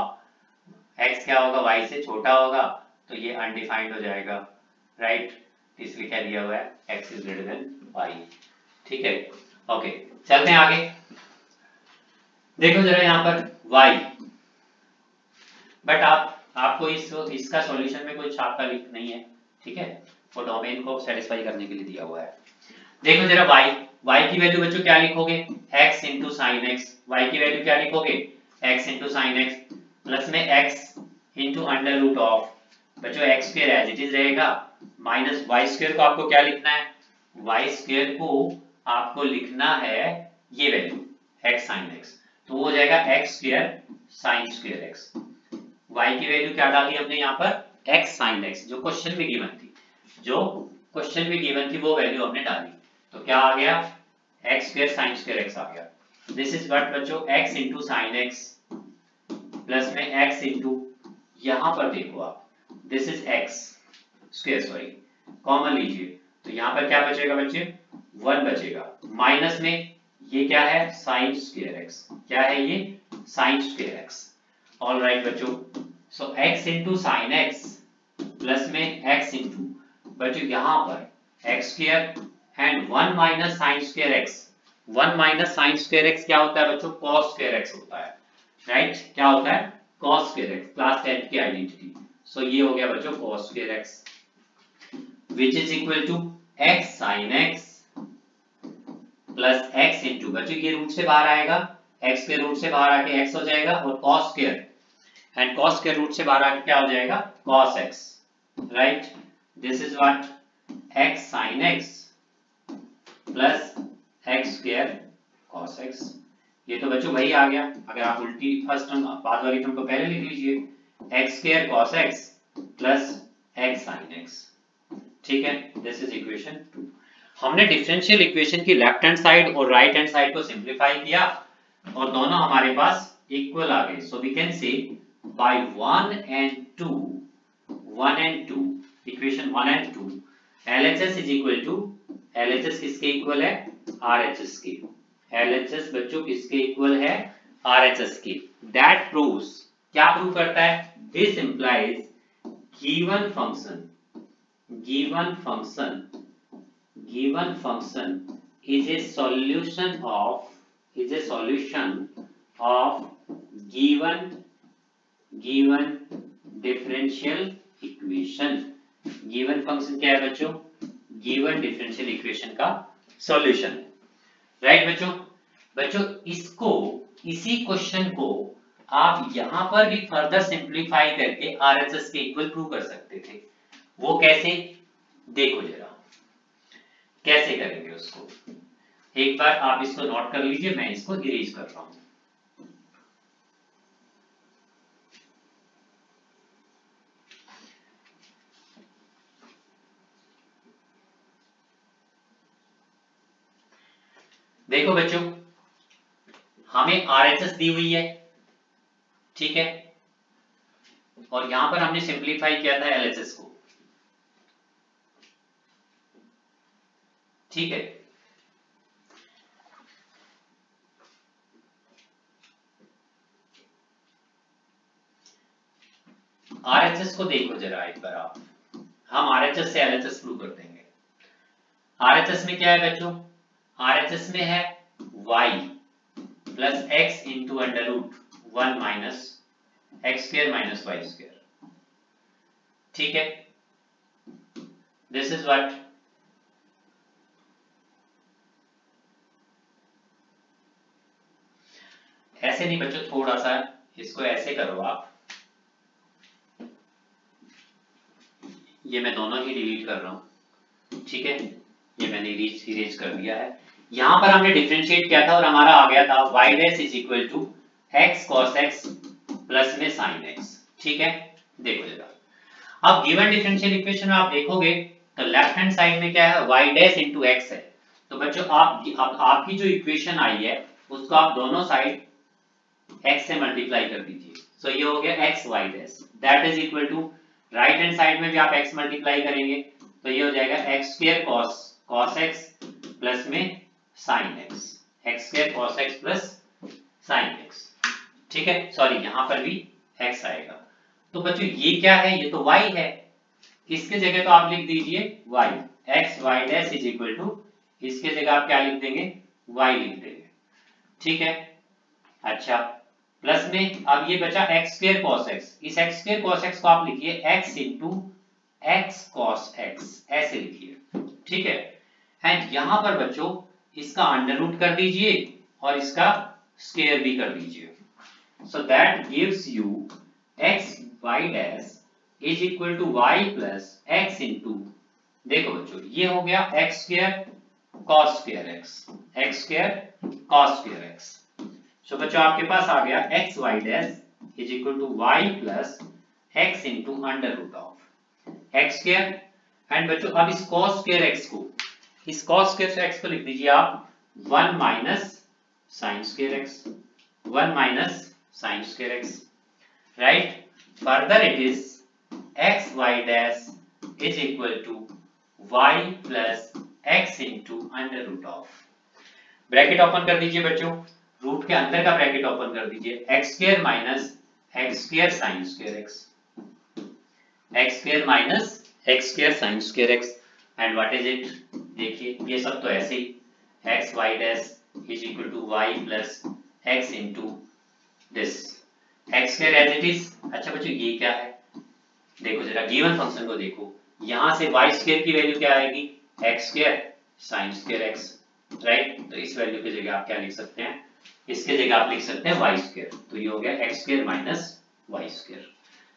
x क्या होगा? Y से छोटा होगा। तो ये अनडिफाइंड हो जाएगा राइट इसलिए क्या दिया हुआ है? X is greater than y. ठीक है? ओके चलते हैं आगे। देखो जरा यहाँ पर y. बट आप, आपको इस, इसका सॉल्यूशन में कोई छाप का लिंक नहीं है, ठीक है? वो डोमेन को सेटिस्फाई करने के लिए दिया हुआ है। देखो जरा y. Y की वैल्यू बच्चों क्या लिखोगे? X sin x. Y की वैल्यू क्या लिखोगे? X sin x. प्लस में x ऑफ़ बच्चों, x square as it is रहेगा। माइनस y स्क्वायर को आपको क्या लिखना है? Y स्क्वायर को आपको लिखना है ये वैल्यू x sin x तो वो हो जाएगा x square sin square x y की वैल्यू क्या डाली हमने यहाँ पर? x sin x, जो क्वेश्चन में गिवन थी। जो क्वेश्चन में गिवन थी, वो वैल्यू हमने डाली। तो क्या आ गया? x square sin square x आ गया। दिस इज़ व्हाट बच्चों, x into sin x plus में x into यहाँ पर देखो आप। This is x square sorry common लीजिए। तो यहाँ पर क्या बचेगा बच्चे? वन बचेगा। माइनस में ये क्या है? Sin स्क्वायर x क्या है ये? Sin square x all right बच्चों। So x into sin x plus में x into बच्चों, यहाँ पर x square and one minus sine square x one minus sine square x क्या होता है बच्चों? कॉस स्क्वायर एक्स होता है। Right right? क्या होता है? Cos square x class tenth की आइडेंटिटी सो ये हो गया बच्चों cos square x which is equal to x sine x plus x into बच्चों ये रूट से बाहर आएगा एक्स के रूट से बाहर आके एक्स हो जाएगा और cos square and cos square root से बाहर आके क्या हो जाएगा? Cos x right this is what x sine x plus x square cos x ये तो बच्चों वही आ गया। अगर आप उल्टी फ़र्स्ट टर्म बाद वाली टर्म को पहले लिख लीजिए। X square cos x plus x sine x ठीक है? दिस इज़ इक्वेशन टू हमने डिफरेंशियल इक्वेशन की लेफ़्ट हैंड साइड और राइट हैंड साइड को सिंप्लीफाई किया और दोनों हमारे पास इक्वल आ गए। So we can say by 1 and 2 1 and 2 equation 1 and 2 LHS is equal to LHS किसके इक्वल है? RHS के। LHS बच्चों किसके इक्वल है? RHS के। That proves क्या प्रूव करता है? This implies given function given function given function is a solution of is a solution of given given differential equation given function क्या है बच्चों? गिवन डिफरेंशियल इक्वेशन का सॉल्यूशन राइट बच्चों? बच्चों, इसको, इसी क्वेश्चन को आप यहाँ पर भी फर्दर सिंप्लीफाई करके आरएचएस के इक्वल प्रूव कर सकते थे। वो कैसे? देखो जरा। कैसे करेंगे उसको? एक बार आप इसको नोट कर लीजिए, मैं इसको इरेज कर रहा हूँ। देखो बच्चों, हमें आरएचएस दी हुई है। ठीक है? और यहाँ पर हमने सिंप्लीफाई किया था एलएचएस को। ठीक है? आरएचएस को देखो जरा एक बार आप। हम आरएचएस से एलएचएस प्रूव कर देंगे। आरएचएस में क्या है बच्चों? आरएचएस में है y plus x into under root one minus x square minus y square ठीक है? दिस इज़ व्हाट ऐसे नहीं बच्चों थोड़ा सा इसको ऐसे करो आप। ये मैं दोनों ही डिलीट कर रहा हूँ। ठीक है? ये मैंने इरेज कर दिया है। यहाँ पर हमने डिफ्रेंशिएट किया था और हमारा आ गया था y dash is equal to x cos x plus में sin x ठीक है? देखो जरा। अब गिवन डिफरेंशियल इक्वेशन में आप देखोगे तो लेफ़्ट हैंड साइड में क्या है? Y डैश इनटू x है। तो बच्चों आप आप आपकी जो इक्वेशन आई है उसको आप दोनों साइड x से मल्टीप्लाई कर दीजिए। सो so, ये हो गया x y dash that is equal to right hand side में भी आप x मल्टीप्लाई करेंगे तो ये हो जाएगा x square cos cos x plus में sin x x square cos x plus sin x ठीक है? सॉरी यहाँ पर भी x आएगा। तो बच्चों, ये क्या है? ये तो y है। इसके जगह तो आप लिख दीजिए y x, y dash is equal to इसके जगह आप क्या लिख देंगे? Y लिख देंगे। ठीक है? अच्छा। प्लस में अब ये बचा x स्क्वायर cos x इस एक्स स्क्वायर cos x को आप लिखिए x into x cos x ऐसे लिखिए। ठीक है? एंड यहाँ पर बच्चों, इसका अंडर रूट कर दीजिए और इसका स्केयर भी कर दीजिए। So that gives you x y dash is equal to y plus x into देखो बच्चों, ये हो गया x square cos square x x square cos square x so बच्चों, आपके पास आ गया x y dash is equal to y plus x into under root of x square and बच्चों, अब इस कॉस स्क्र एक्स को, इस cos स्क्वायर एक्स को लिख दीजिए आप one minus sine square x one minus sine square x right further it is x y dash is equal to y plus x into under root of bracket open कर दीजिए बच्चों। Root के अंदर का ब्रैकेट ओपन कर दीजिए। X square minus x square sine square x x square minus x square sine square x and what is it देखिए, ये सब तो ऐसे ही। X y dash is equal to y plus x into this x square as it is अच्छा बच्चों, ये क्या है? देखो जरा गिवन फ़ंक्शन को देखो। यहाँ से वाई स्क्वायर की वैल्यू क्या आएगी? X square sine square x right तो इस वैल्यू की जगह आप क्या लिख सकते हैं? इसके जगह आप लिख सकते हैं वाई स्क्वायर तो ये हो गया एक्स स्क्वायर माइनस वाई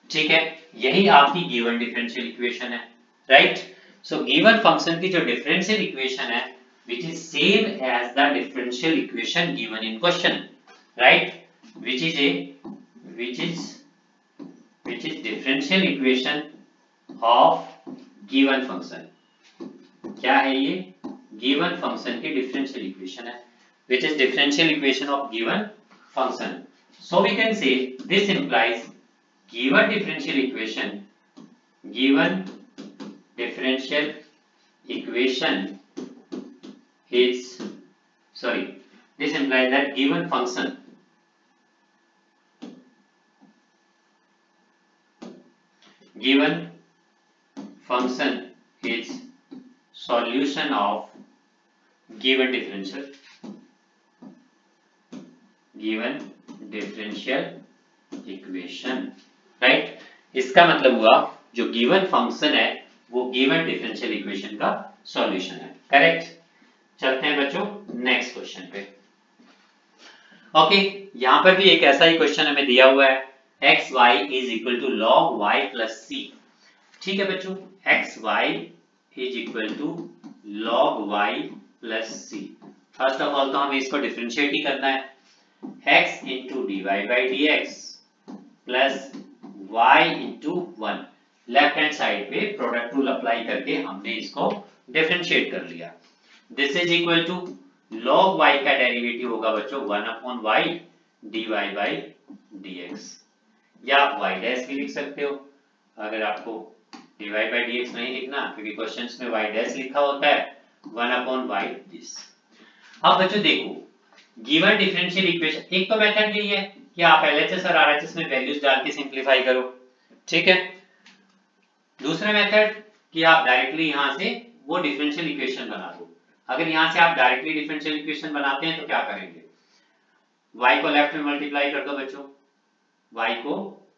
ठीक है? यही आपकी गिवन डिफरेंशियल इक्वेशन है राइट सो So फ़ंक्शन की जो डिफरेंशियल इक्वेशन है, which is same as the differential equation given in question right? Which is a which is which is differential equation of given function क्या है ये given function की differential equation है which is differential equation of given function so we can say this implies given differential equation given differential equation is sorry this implies that given function given function is solution of given differential given differential equation right इसका मतलब हुआ जो given function है वो given differential equation का solution है correct चलते हैं बच्चों नेक्स्ट क्वेश्चन पे ओके यहाँ पर भी एक ऐसा ही क्वेश्चन हमें दिया हुआ है x y is equal to log y plus c ठीक है बच्चों? X y is equal to log y plus c first of all तो हमें इसको डिफ्रेंशिएट ही करना है। X into d y by d x plus y into one left hand side पे प्रोडक्ट रूल अप्लाई करके हमने इसको डिफ्रेंशिएट कर लिया। This is equal to log y का डेरिवेटिव होगा बच्चों। One upon y d y by d x या आप y डैश भी लिख सकते हो। अगर आपको dy डी एक्स नहीं लिखना, क्योंकि क्वेश्चंस में y डैश लिखा होता है वन अपॉन वाई दिस अब बच्चों देखो गिवन डिफरेंशियल इक्वेशन एक तो मेथड यही है कि आप एलएचएस और आरएचएस में वैल्यूज़ डाल के सिंपलीफाई करो, ठीक है? दूसरा मेथड कि आप डायरेक्टली यहाँ से वो डिफरेंशियल इक्वेशन बना दो। अगर यहाँ से आप डायरेक्टली डिफरेंशियल इक्वेशन बनाते हैं तो क्या करेंगे? y को लेफ़्ट में मल्टीप्लाई कर दो बच्चों। Y को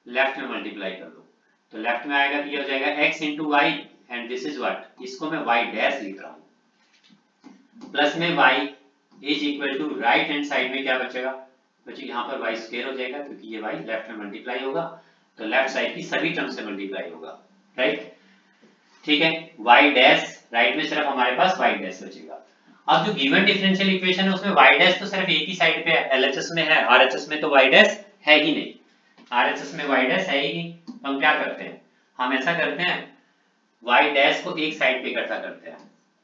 लेफ़्ट में मल्टीप्लाई कर दो। तो लेफ़्ट में आएगा तो हो जाएगा x into y and this is what इसको मैं y डैश लिख रहा हूँ। प्लस में y is equal to right hand side में क्या बचेगा? बच्चों, यहाँ पर y स्क्वायर हो जाएगा, क्योंकि ये y लेफ़्ट में मल्टीप्लाई होगा। तो लेफ़्ट साइड की सभी टर्म से मल्टीप्लाई होगा। राइट ठीक है? वाई डैश राइट में सिर्फ़ हमारे पास वाई डैश बचेगा। अब जो गिवन डिफरेंशियल इक्वेशन है, उसमें y डैश तो सिर्फ़ एक ही साइड पे LHS में है RHS में तो y डैश है ही नहीं। RHS में y डैश है ही नहीं। हम क्या करते हैं? हम ऐसा करते हैं, y डैश को एक साइड पे इकट्ठा करते हैं।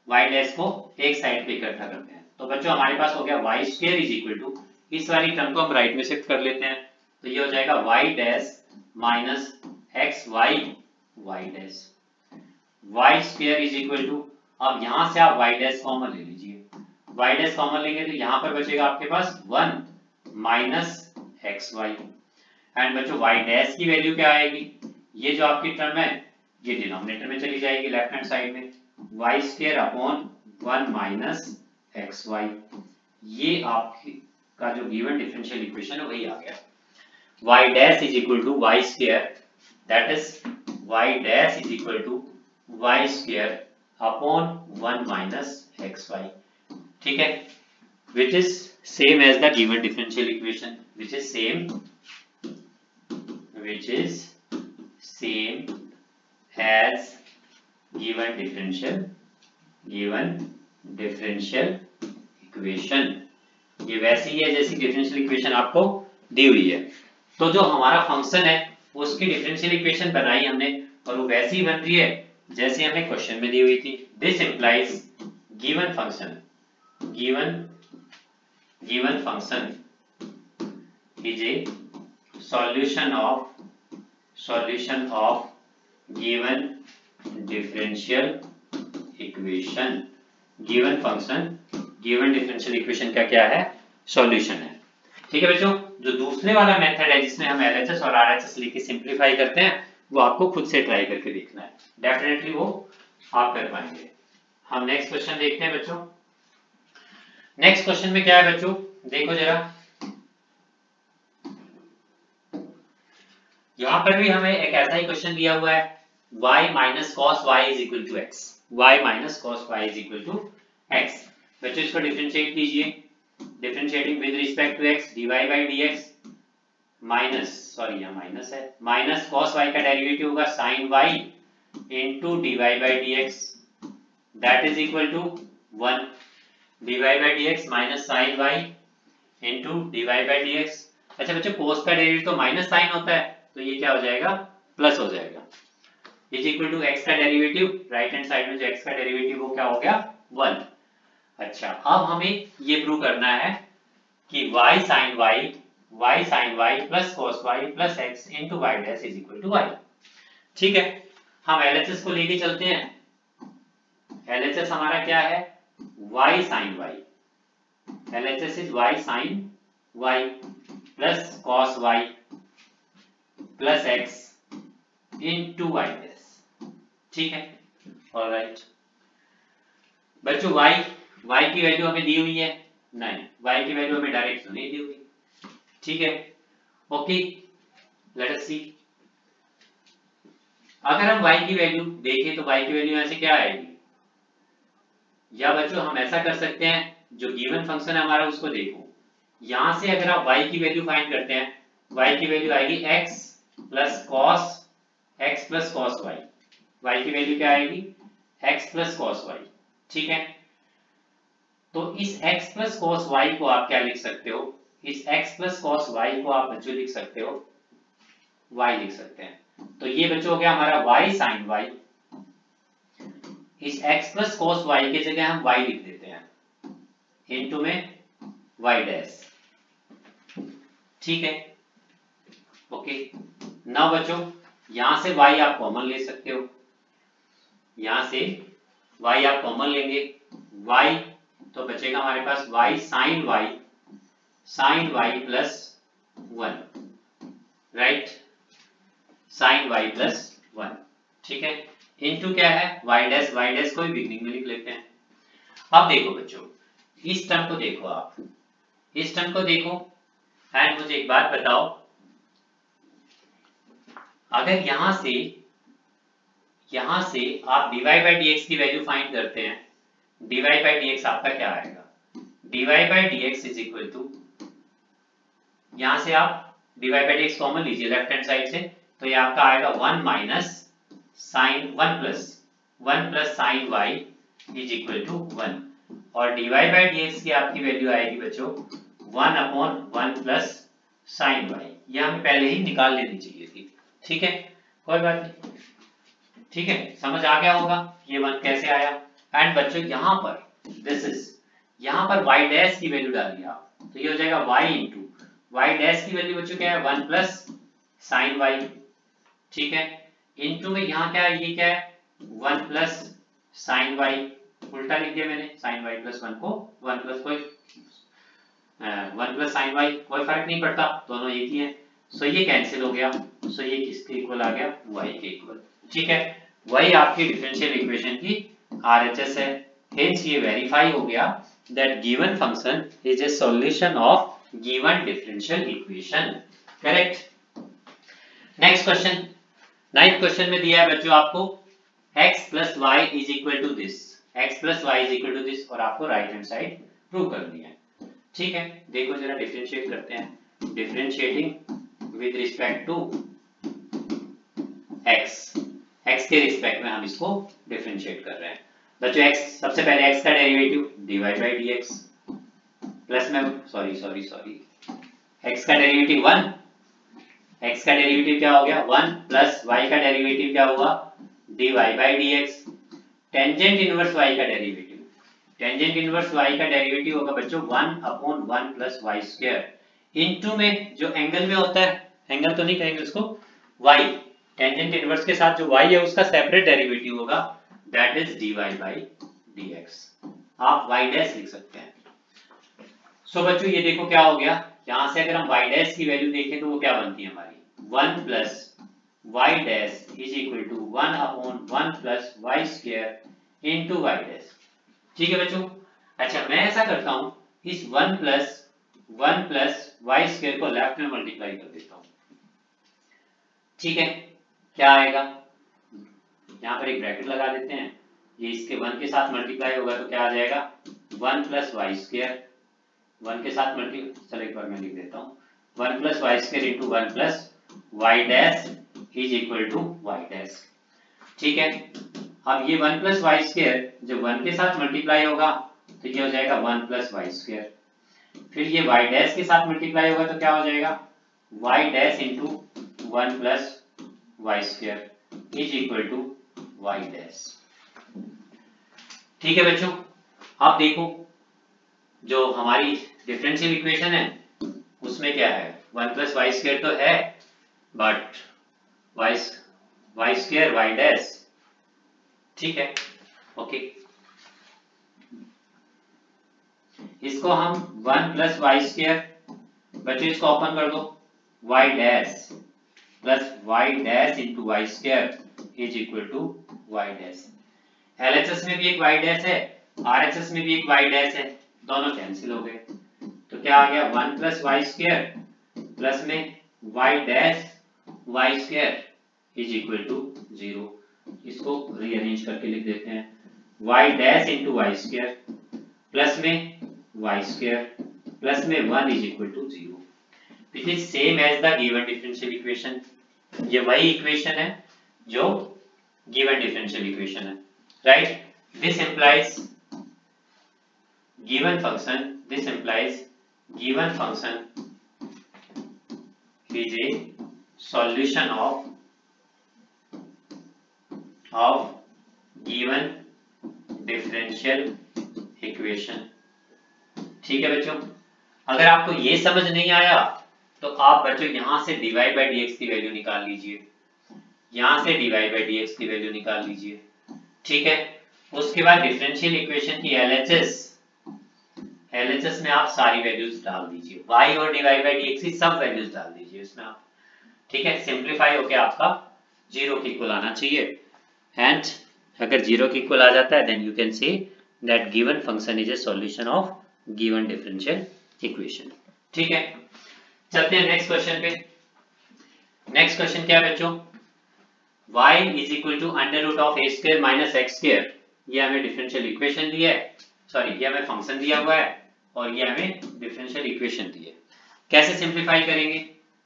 y डैश को एक साइड पे इकट्ठा करते हैं। तो बच्चों, हमारे पास हो गया y square is equal to इस वाली टर्म को हम राइट में शिफ्ट कर लेते हैं। तो ये हो जाएगा y dash minus x y y dash y square is equal to अब यहाँ से आप y डैश कॉमन ले लीजिए। वाई डैश कॉमन लेंगे तो यहाँ पर बचेगा आपके पास one minus x y and बच्चों, y डैश की वैल्यू क्या आएगी? ये जो आपकी टर्म है, ये डिनोमिनेटर में चली जाएगी लेफ़्ट हैंड साइड में। Y square upon one minus xy ये आपकी, का जो गिवन डिफरेंशियल इक्वेशन है, वही आ गया। Y dash is equal to y square that is y dash is equal to y square upon 1 minus xy ठीक है? Which is same as the given differential equation which is same which is same as given differential given differential equation. ये वैसी ही है जैसी differential equation आपको दी हुई है। तो जो हमारा फ़ंक्शन है, उसकी डिफरेंशियल इक्वेशन बनाई हमने, और वो वैसी बन रही है जैसे हमें क्वेश्चन में दी हुई थी। This implies given function given given function is a solution of solution of given differential equation given function given differential equation का क्या है? सॉल्यूशन है। ठीक है बच्चों, जो दूसरे वाला मेथड है जिसमें हम एलएचएस और आरएचएस लेके सिंपलीफाई करते हैं, वो आपको खुद से ट्राई करके देखना है। डेफिनेटली वो आप कर पाएँगे। हम नेक्स्ट क्वेश्चन देखते हैं बच्चों। नेक्स्ट क्वेश्चन में क्या है बच्चों? देखो जरा। यहाँ पर भी हमें एक ऐसा ही क्वेश्चन दिया हुआ है, y minus cos y is equal to x. Y minus cos y is equal to x. बच्चों, इसको डिफरेंशिएट कीजिए। Differentiating with respect to x, dy by dx minus sorry यहाँ माइनस है। माइनस cos y का derivative होगा sine y into sin y into dy by dx. That is equal to 1 dy by dx minus sin y into dy by dx. अच्छा बच्चों, cos का derivative तो minus sign होता है। तो ये क्या हो जाएगा? प्लस हो जाएगा। इज़ इक्वल टू x का डेरिवेटिव राइट हैंड साइड में जो x का डेरिवेटिव वो क्या हो गया? 1 अच्छा अब हमें ये प्रूव करना है कि y sin y y sin y plus cos y plus x into y dash is equal to y. ठीक है? हम LHS को लेके चलते हैं। LHS हमारा क्या है? y sin y. LHS is y sin y plus cos y plus into y dash ठीक है? ऑलराइट बच्चों, y y की वैल्यू हमें दी हुई है नहीं y की वैल्यू हमें डायरेक्ट तो नहीं दी हुई। ठीक है? ओके लेट अस सी अगर हम y की वैल्यू देखें तो y की वैल्यू ऐसे क्या आएगी? या बच्चों, हम ऐसा कर सकते हैं, जो गिवन फ़ंक्शन है हमारा, उसको देखो। यहाँ से अगर आप y की वैल्यू फाइंड करते हैं y की वैल्यू आएगी x plus cos x plus cos y. y की वैल्यू क्या आएगी? x plus cos y. ठीक है? तो इस x प्लस कॉस वाई को आप क्या लिख सकते हो? इस x प्लस कॉस वाई को आप बच्चों लिख सकते हो? y लिख सकते हैं। तो ये बच्चों हो गया हमारा y साइन y. इस x प्लस कॉस वाई की जगह हम y लिख देते हैं। इनटू में y डैश ठीक है? ओके ना बच्चों, यहाँ से y आप कॉमन ले सकते हो। यहाँ से y आप कॉमन लेंगे। y तो बचेगा हमारे पास y sine y sine y plus one right sine y plus one ठीक है? इनटू क्या है? Y डैश y डैश को बिगनिंग में लिख लेते हैं। अब देखो बच्चों, इस टर्म को देखो आप। इस टर्म को देखो। एंड मुझे एक बात बताओ अगर यहाँ से यहाँ से आप dy बाई डी की वैल्यू फाइंड करते हैं, dy बाई डी आपका क्या आएगा? dy d x is equal to यहाँ से आप dy बाई डी कॉमन लीजिए लेफ़्ट हैंड साइड से तो ये आपका आएगा one minus sine one plus one plus sine y is equal to one और dy बाई डी की आपकी वैल्यू आएगी बच्चों one upon one plus sine y ये हमें पहले ही निकाल लेनी चाहिए थी। ठीक है? कोई बात नहीं। ठीक है? समझ आ गया होगा ये वन कैसे आया? एंड बच्चों, यहाँ पर दिस इज़ यहाँ पर y डैश की वैल्यू डालिए आप। तो ये हो जाएगा y इंटू वाई डैश की वैल्यू बच्चों क्या है? वन प्लस साइन वाई ठीक है? इंटू में यहाँ क्या है? ये क्या है? वन प्लस साइन वाई उल्टा लिख दिया मैंने साइन वाई प्लस वन को। वन प्लस कोई वन प्लस साइन वाई कोई फ़र्क नहीं पड़ता। दोनों एक ही है। सो ये कैंसिल हो गया। सो ये किसके इक्वल आ गया? वाई के इक्वल ठीक है? वही आपकी डिफरेंशियल इक्वेशन की आरएचएस है। हेंस ये वेरीफाई हो गया that given function is a solution of given differential equation correct next question ninth question में दिया है बच्चों आपको। X plus y is equal to this x plus y is equal to this और आपको राइट हैंड साइड प्रूव करनी है। ठीक है? देखो जरा डिफरेंशिएट करते हैं। Differentiating with respect to x. x के रिस्पेक्ट में हम इसको डिफरेंशिएट कर रहे हैं। बच्चों, x सबसे पहले x का derivative dy by dx plus में सॉरी सॉरी सॉरी x का डेरिवेटिव 1 x का डेरिवेटिव क्या हो गया? 1 प्लस y का डेरिवेटिव क्या हुआ? dy by dx tangent inverse y का डेरिवेटिव टेंजेंट इनवर्स y का डेरिवेटिव होगा बच्चों 1 upon 1 plus y square into में जो एंगल में होता है एंगल तो नहीं कहेंगे उसको y. टेंजेंट इनवर्स के साथ जो y है उसका सेपरेट डेरिवेटिव होगा that is dy by dx. आप y डैश लिख सकते हैं। सो so, बच्चों ये देखो क्या हो गया। यहाँ से अगर हम y डैश की वैल्यू देखें तो वो क्या बनती है हमारी? 1 plus y dash is equal to 1 upon 1 plus y square into y dash ठीक है बच्चों? अच्छा मैं ऐसा करता हूँ इस one plus one plus y square को लेफ़्ट में मल्टीप्लाई कर देता हूँ। ठीक है, क्या आएगा? यहाँ पर एक ब्रैकेट लगा देते हैं। ये इसके वन के साथ मल्टीप्लाई होगा तो क्या आ जाएगा? One plus y square one के साथ मल्टी चलो एक बार मैं लिख देता हूँ। One plus y square into one plus y dash is equal to y dash ठीक है? अब ये वन प्लस वाई स्क्र जब वन के साथ मल्टीप्लाई होगा तो ये हो जाएगा वन प्लस वाई स्क्र फिर ये वाई डैश के साथ मल्टीप्लाई होगा तो क्या हो जाएगा? Y dash into one plus y square is equal to y dash ठीक है बच्चों, आप देखो, जो हमारी डिफरेंशियल इक्वेशन है, उसमें क्या है? वन प्लस वाई स्क्र तो है but y y square y dash ठीक है? ओके इसको हम वन प्लस वाई स्क्र बच्चों, इसको ओपन कर दो y dash plus y dash into y square is equal to y dash LHS में भी एक वाई डैश है आरएचएस में भी एक वाई डैश है, दोनों कैंसिल हो गए। तो क्या आ गया? One plus y square plus में y dash y square is equal to zero इसको रीअरेंज करके लिख देते हैं। y dash into y square plus में y स्क्र प्लस में one is equal to zero this is same as the given differential equation ये वही equation है जो गिवन डिफरेंशियल इक्वेशन है right this implies given function this implies given function is a solution of of given differential equation ठीक है बच्चों? अगर आपको यह समझ नहीं आया तो आप बच्चों, यहाँ से dy बाई डी की वैल्यू निकाल लीजिए। यहाँ से dy बाई डी की वैल्यू निकाल लीजिए। ठीक है? उसके बाद डिफरेंशियल इक्वेशन की LHS LHS में आप सारी वैल्यूज़ डाल दीजिए। Y और dy बाई डी की सब वैल्यूज़ डाल दीजिए इसमें आप। ठीक है? सिंप्लीफाई होके आपका ज़ीरो के इक्वल आना चाहिए। एंड अगर ज़ीरो के इक्वल आ जाता है then you can see that given function is a solution of given differential equation ठीक है? चलते हैं नेक्स्ट क्वेश्चन पे। नेक्स्ट क्वेश्चन क्या है बच्चों? Y is equal to under root of a square minus x square ये हमें डिफरेंशियल इक्वेशन दिया है। सॉरी ये हमें फ़ंक्शन दिया हुआ है और ये हमें डिफरेंशियल इक्वेशन दी है। कैसे सिंप्लीफाई करेंगे?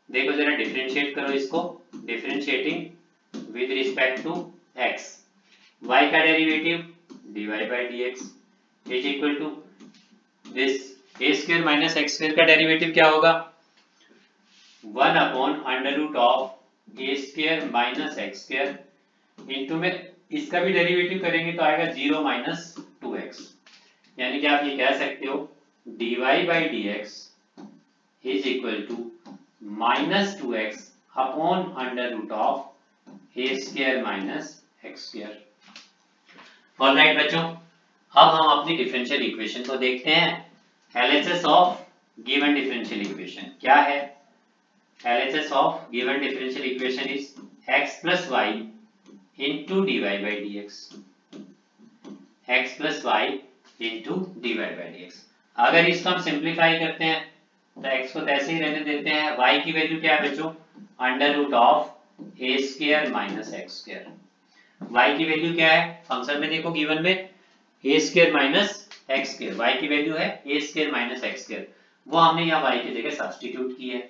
देखो जरा डिफरेंशिएट करो इसको। Differentiating with respect to x y का derivative dy by dx is equal to this a square minus x square का डेरिवेटिव क्या होगा? One upon under root of a square minus x square into में इसका भी derivative करेंगे तो आएगा ज़ीरो माइनस टू एक्स। यानी कि आप ये कह सकते हो, dy by d x is equal to minus two x upon under root of a square minus x square alright बच्चों, अब हम अपनी डिफरेंशियल इक्वेशन को देखते हैं। LHS of given differential equation क्या है? LHS of given differential equation is x plus y into dy by dx. x plus y into dy by dx. अगर इसको हम सिंप्लीफाई करते हैं तो x को ऐसे ही रहने देते हैं। y की वैल्यू क्या है बच्चों? Under root of a square minus x square y की वैल्यू क्या है? फ़ंक्शन में देखो गिवन में a square minus x square y की वैल्यू है a square minus x square वो हमने यहाँ वाई की जगह सब्सटीट्यूट की है।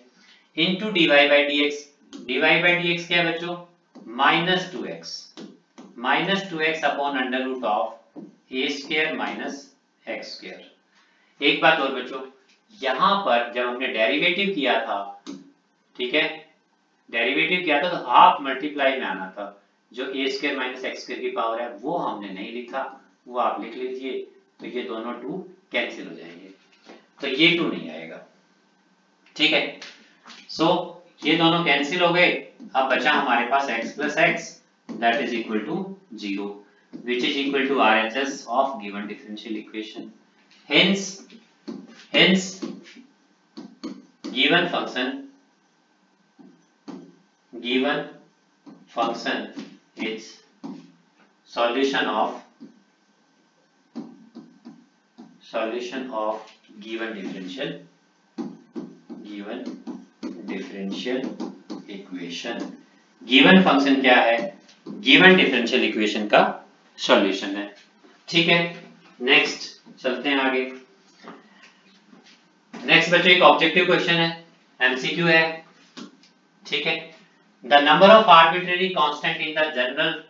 Into dy by d x dy by d x क्या बच्चों? Minus two x minus two x upon under root of a square minus x square एक बात और बच्चों, यहाँ पर जब हमने डेरिवेटिव किया था, ठीक है? डेरिवेटिव किया था तो हाफ़ मल्टीप्लाई में आना था। जो a square minus x square की पावर है, वो हमने नहीं लिखा। वो आप लिख लीजिए तो ये दोनों टू कैंसिल हो जाएँगे। तो ये टू नहीं आएगा। ठीक है? सो so, ये दोनों कैंसिल हो गए अब बचा हमारे पास x that is equal to zero which is equal to R H S of given differential equation hence hence given function given function is solution of solution of given differential given differential equation given function क्या है? Given differential equation का solution है। ठीक है? Next चलते हैं आगे। Next बच्चों, एक ऑब्जेक्टिव क्वेश्चन है। एमसीक्यू है। ठीक है? The number of arbitrary constant in the general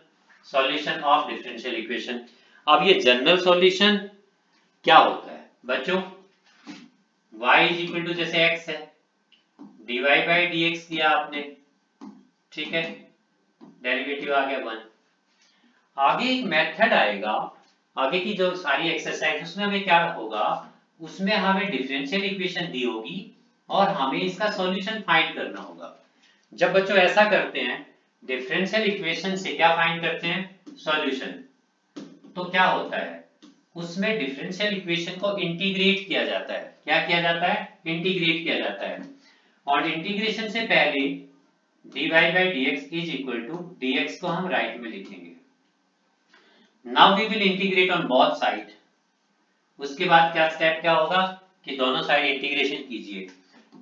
solution of differential equation अब ये जनरल सॉल्यूशन क्या होता है? बच्चों, y इज़ इक्वल टू जैसे x है। Dy बाई डी दिया आपने, ठीक है? डेरिवेटिव आ गया वन आगे एक मेथड आएगा, आगे की जो सारी एक्सरसाइज उसमें हमें क्या होगा? उसमें हमें डिफरेंशियल इक्वेशन दी होगी और हमें इसका सॉल्यूशन फाइंड करना होगा। जब बच्चों ऐसा करते हैं डिफरेंशियल इक्वेशन से क्या फाइंड करते हैं? सॉल्यूशन तो क्या होता है? उसमें डिफरेंशियल इक्वेशन को इंटीग्रेट किया जाता है। क्या किया जाता है? इंटीग्रेट किया जाता है। और इंटीग्रेशन से पहले dy by dx is equal to dx को हम राइट में लिखेंगे। Now we will integrate on both side उसके बाद क्या स्टेप क्या होगा कि दोनों साइड इंटीग्रेशन कीजिए।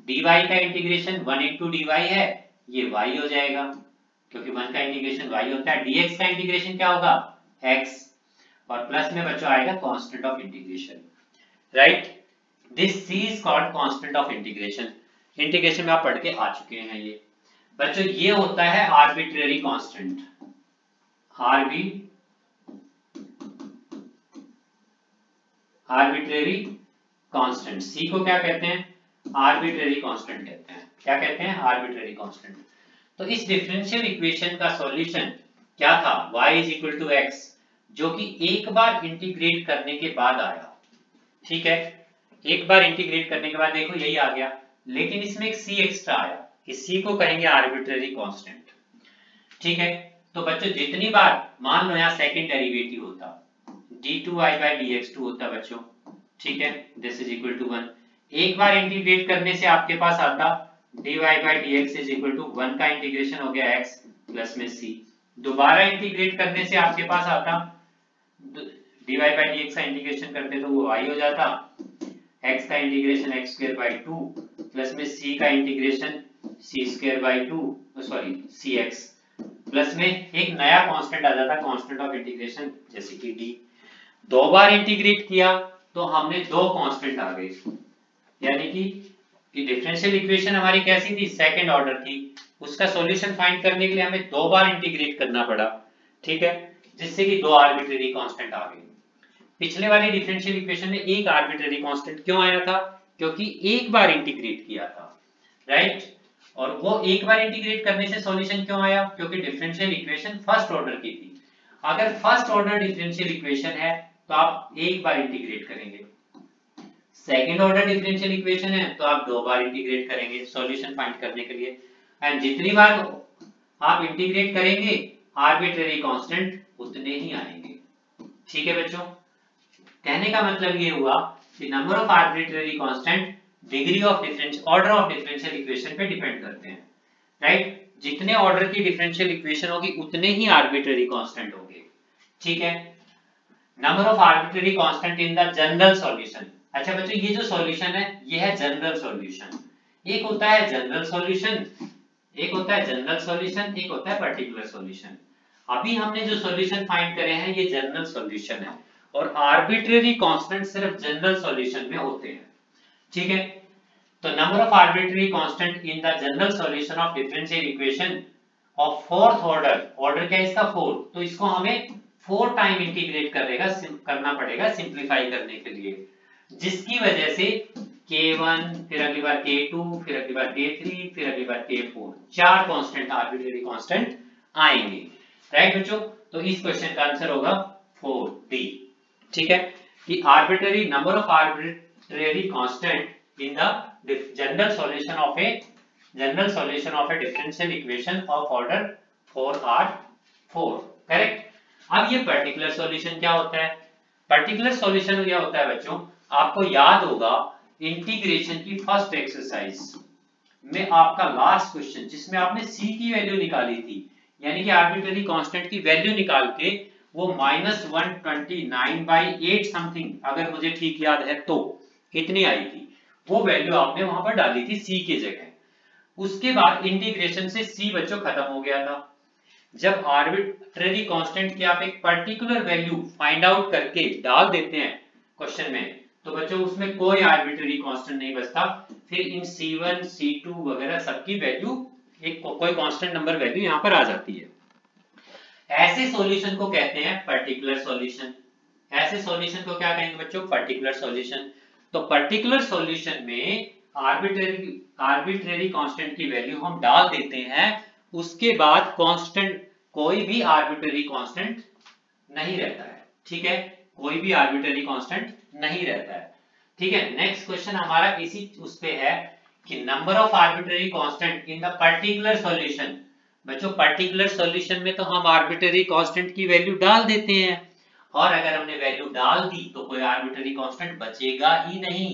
dy का इंटीग्रेशन 1 into dy है, ये y हो जाएगा। क्योंकि 1 का इंटीग्रेशन y होता है, dx का इंटीग्रेशन क्या होगा? x और प्लस में बच्चों आएगा constant of integration right this c is called constant of integration integration में आप पढ़ के आ चुके हैं ये। बच्चों, ये होता है आर्बिट्रेरी कांस्टेंट आरबी आर्बिट्रेरी कांस्टेंट सी को क्या कहते हैं? आर्बिट्रेरी कांस्टेंट कहते हैं। क्या कहते हैं? आर्बिट्रेरी कांस्टेंट तो इस डिफरेंशियल इक्वेशन का सॉल्यूशन क्या था? y is equal to x जो कि एक बार इंटीग्रेट करने के बाद आया। ठीक है? एक बार इंटीग्रेट करने के बाद देखो, यही आ गया। लेकिन इसमें एक c एक्स्ट्रा आया इस c को कहेंगे आर्बिट्रेरी कांस्टेंट ठीक है? तो बच्चों, जितनी बार मान लो यहाँ सेकंड डेरिवेटिव होता d2y by dx2 होता बच्चों, ठीक है? This is equal to one एक बार इंटीग्रेट करने से आपके पास आता dy by dx is equal to one का इंटीग्रेशन हो गया x प्लस में c. दोबारा इंटीग्रेट करने से आपके पास आता dy by dx का इंटीग्रेशन करते तो वो y हो जाता, x का integration x square by 2 plus में c का integration c square by 2 sorry cx plus में एक नया कांस्टेंट आ जाता कांस्टेंट ऑफ़ इंटीग्रेशन जैसे कि d. दो बार इंटीग्रेट किया तो हमने दो कांस्टेंट आ गए। यानी कि कि डिफरेंशियल इक्वेशन हमारी कैसी थी? सेकंड ऑर्डर की उसका सॉल्यूशन फाइंड करने के लिए हमें दो बार इंटीग्रेट करना पड़ा। ठीक है? जिससे कि दो आर्बिट्रेरी कांस्टेंट आ गए। पिछले वाली डिफरेंशियल इक्वेशन में एक आर्बिट्रेरी कांस्टेंट क्यों आया था? क्योंकि एक बार इंटीग्रेट किया था राइट और वो एक बार इंटीग्रेट करने से सॉल्यूशन क्यों आया? क्योंकि डिफरेंशियल इक्वेशन फ़र्स्ट ऑर्डर की थी। अगर फ़र्स्ट ऑर्डर डिफरेंशियल इक्वेशन है तो आप एक बार इंटीग्रेट करेंगे। सेकेंड ऑर्डर डिफरेंशियल इक्वेशन है तो आप दो बार इंटीग्रेट करेंगे सॉल्यूशन फाइंड करने के लिए। एंड जितनी बार आप इंटीग्रेट करेंगे आर्बिट्रेरी कांस्टेंट उतने ही आएँगे। ठीक है बच्चों? कहने का मतलब ये हुआ कि number of arbitrary constant degree of difference order of differential equation पे डिपेंड करते हैं। राइट जितने ऑर्डर की डिफरेंशियल इक्वेशन होगी, उतने ही आर्बिट्रेरी कांस्टेंट होंगे। ठीक है? Number of arbitrary constant in the general solution अच्छा बच्चों, ये जो सॉल्यूशन है, ये है जनरल सॉल्यूशन एक होता है जनरल सॉल्यूशन एक होता है जनरल सॉल्यूशन एक होता है पर्टिकुलर सॉल्यूशन अभी हमने जो सॉल्यूशन फाइंड करे हैं, ये जनरल सॉल्यूशन है। और आर्बिट्रेरी कांस्टेंट सिर्फ़ जनरल सॉल्यूशन में होते हैं। ठीक है? तो number of arbitrary constant in the general solution of differential equation of fourth order order क्या है इसका? फोर्थ तो इसको हमें फोर टाइम इंटीग्रेट करेगा करना पड़ेगा सिंप्लीफाई करने के लिए। जिसकी वजह से k1 फिर अगली बार k2 फिर अगली बार k3 फिर अगली बार k4 चार कांस्टेंट आर्बिट्रेरी कांस्टेंट आएँगे। राइट बच्चों? तो इस क्वेश्चन का आंसर होगा 4 डी ठीक है? कि arbitrary number of arbitrary constant in the general solution of a general solution of a differential equation of order 4 are 4 correct अब ये पर्टिकुलर सॉल्यूशन क्या होता है? पर्टिकुलर सॉल्यूशन क्या होता है बच्चों? आपको याद होगा इंटीग्रेशन की फ़र्स्ट एक्सरसाइज में आपका लास्ट क्वेश्चन जिसमें आपने c की वैल्यू निकाली थी, यानी कि आर्बिट्ररी कांस्टेंट की वैल्यू निकाल के वो minus one twenty nine by eight something अगर मुझे ठीक याद है तो कितनी आई थी? वो वैल्यू आपने वहाँ पर डाली थी c की जगह। उसके बाद इंटीग्रेशन से c बच्चों खत्म हो गया था। जब आर्बिट्रेरी कांस्टेंट की आप एक पर्टिकुलर वैल्यू फाइंड आउट करके डाल देते हैं क्वेश्चन में तो बच्चों उसमें कोई आर्बिट्रेरी कांस्टेंट नहीं बचता। फिर इन C1, C2 वगैरह सबकी वैल्यू एक को, कोई कांस्टेंट नंबर वैल्यू यहाँ पर आ जाती है। ऐसे सॉल्यूशन को कहते हैं पर्टिकुलर सॉल्यूशन ऐसे सॉल्यूशन को क्या कहेंगे बच्चों? पर्टिकुलर सॉल्यूशन तो पर्टिकुलर सॉल्यूशन में आर्बिट्रेरी आर्बिट्रेरी कांस्टेंट की वैल्यू हम डाल देते हैं, उसके बाद कांस्टेंट कोई भी आर्बिट्रेरी कांस्टेंट नहीं रहता है। ठीक है? कोई भी आर्बिट्रेरी कांस्टेंट नहीं रहता है। ठीक है? नेक्स्ट क्वेश्चन हमारा इसी, उस पे है कि number of arbitrary constant in the particular solution बच्चों पर्टिकुलर सॉल्यूशन में तो हम आर्बिट्रेरी कांस्टेंट की वैल्यू डाल देते हैं। और अगर हमने वैल्यू डाल दी तो कोई आर्बिट्रेरी कांस्टेंट बचेगा ही नहीं।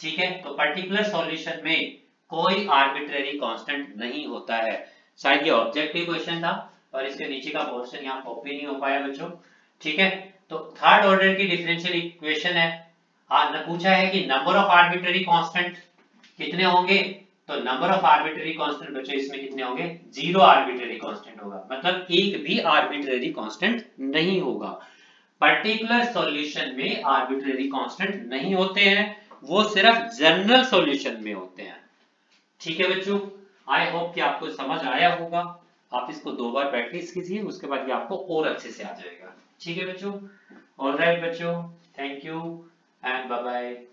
ठीक है? तो पर्टिकुलर सॉल्यूशन में कोई आर्बिट्रेरी कांस्टेंट नहीं होता है। शायद ये ऑब्जेक्टिव क्वेश्चन था, और इसके नीचे का पोर्शन यहाँ कॉपी नहीं हो पाया बच्चों। ठीक है? तो थर्ड ऑर्डर की डिफरेंशियल इक्वेशन है। हाँ पूछा है कि नंबर ऑफ़ आर्बिट्ररी कांस्टेंट कितने होंगे? तो नंबर ऑफ़ आर्बिट्ररी कांस्टेंट बच्चों, इसमें कितने होंगे? ज़ीरो आर्बिट्ररी कांस्टेंट होगा। मतलब एक भी आर्बिट्ररी कांस्टेंट नहीं होगा। पर्टिकुलर सॉल्यूशन में आर्बिट्ररी कांस्टेंट नहीं होते हैं। वो सिर्फ़ जनरल सॉल्यूशन में होते हैं। ठीक है बच्चों? आई होप कि आपको समझ आया होगा। आप इसको दो बार प्रैक्टिस कीजिए, उसके बाद ये आपको और अच्छे से आ जाएगा। ठीक है बच्चों? ऑल राइट बच्चों thank you and bye bye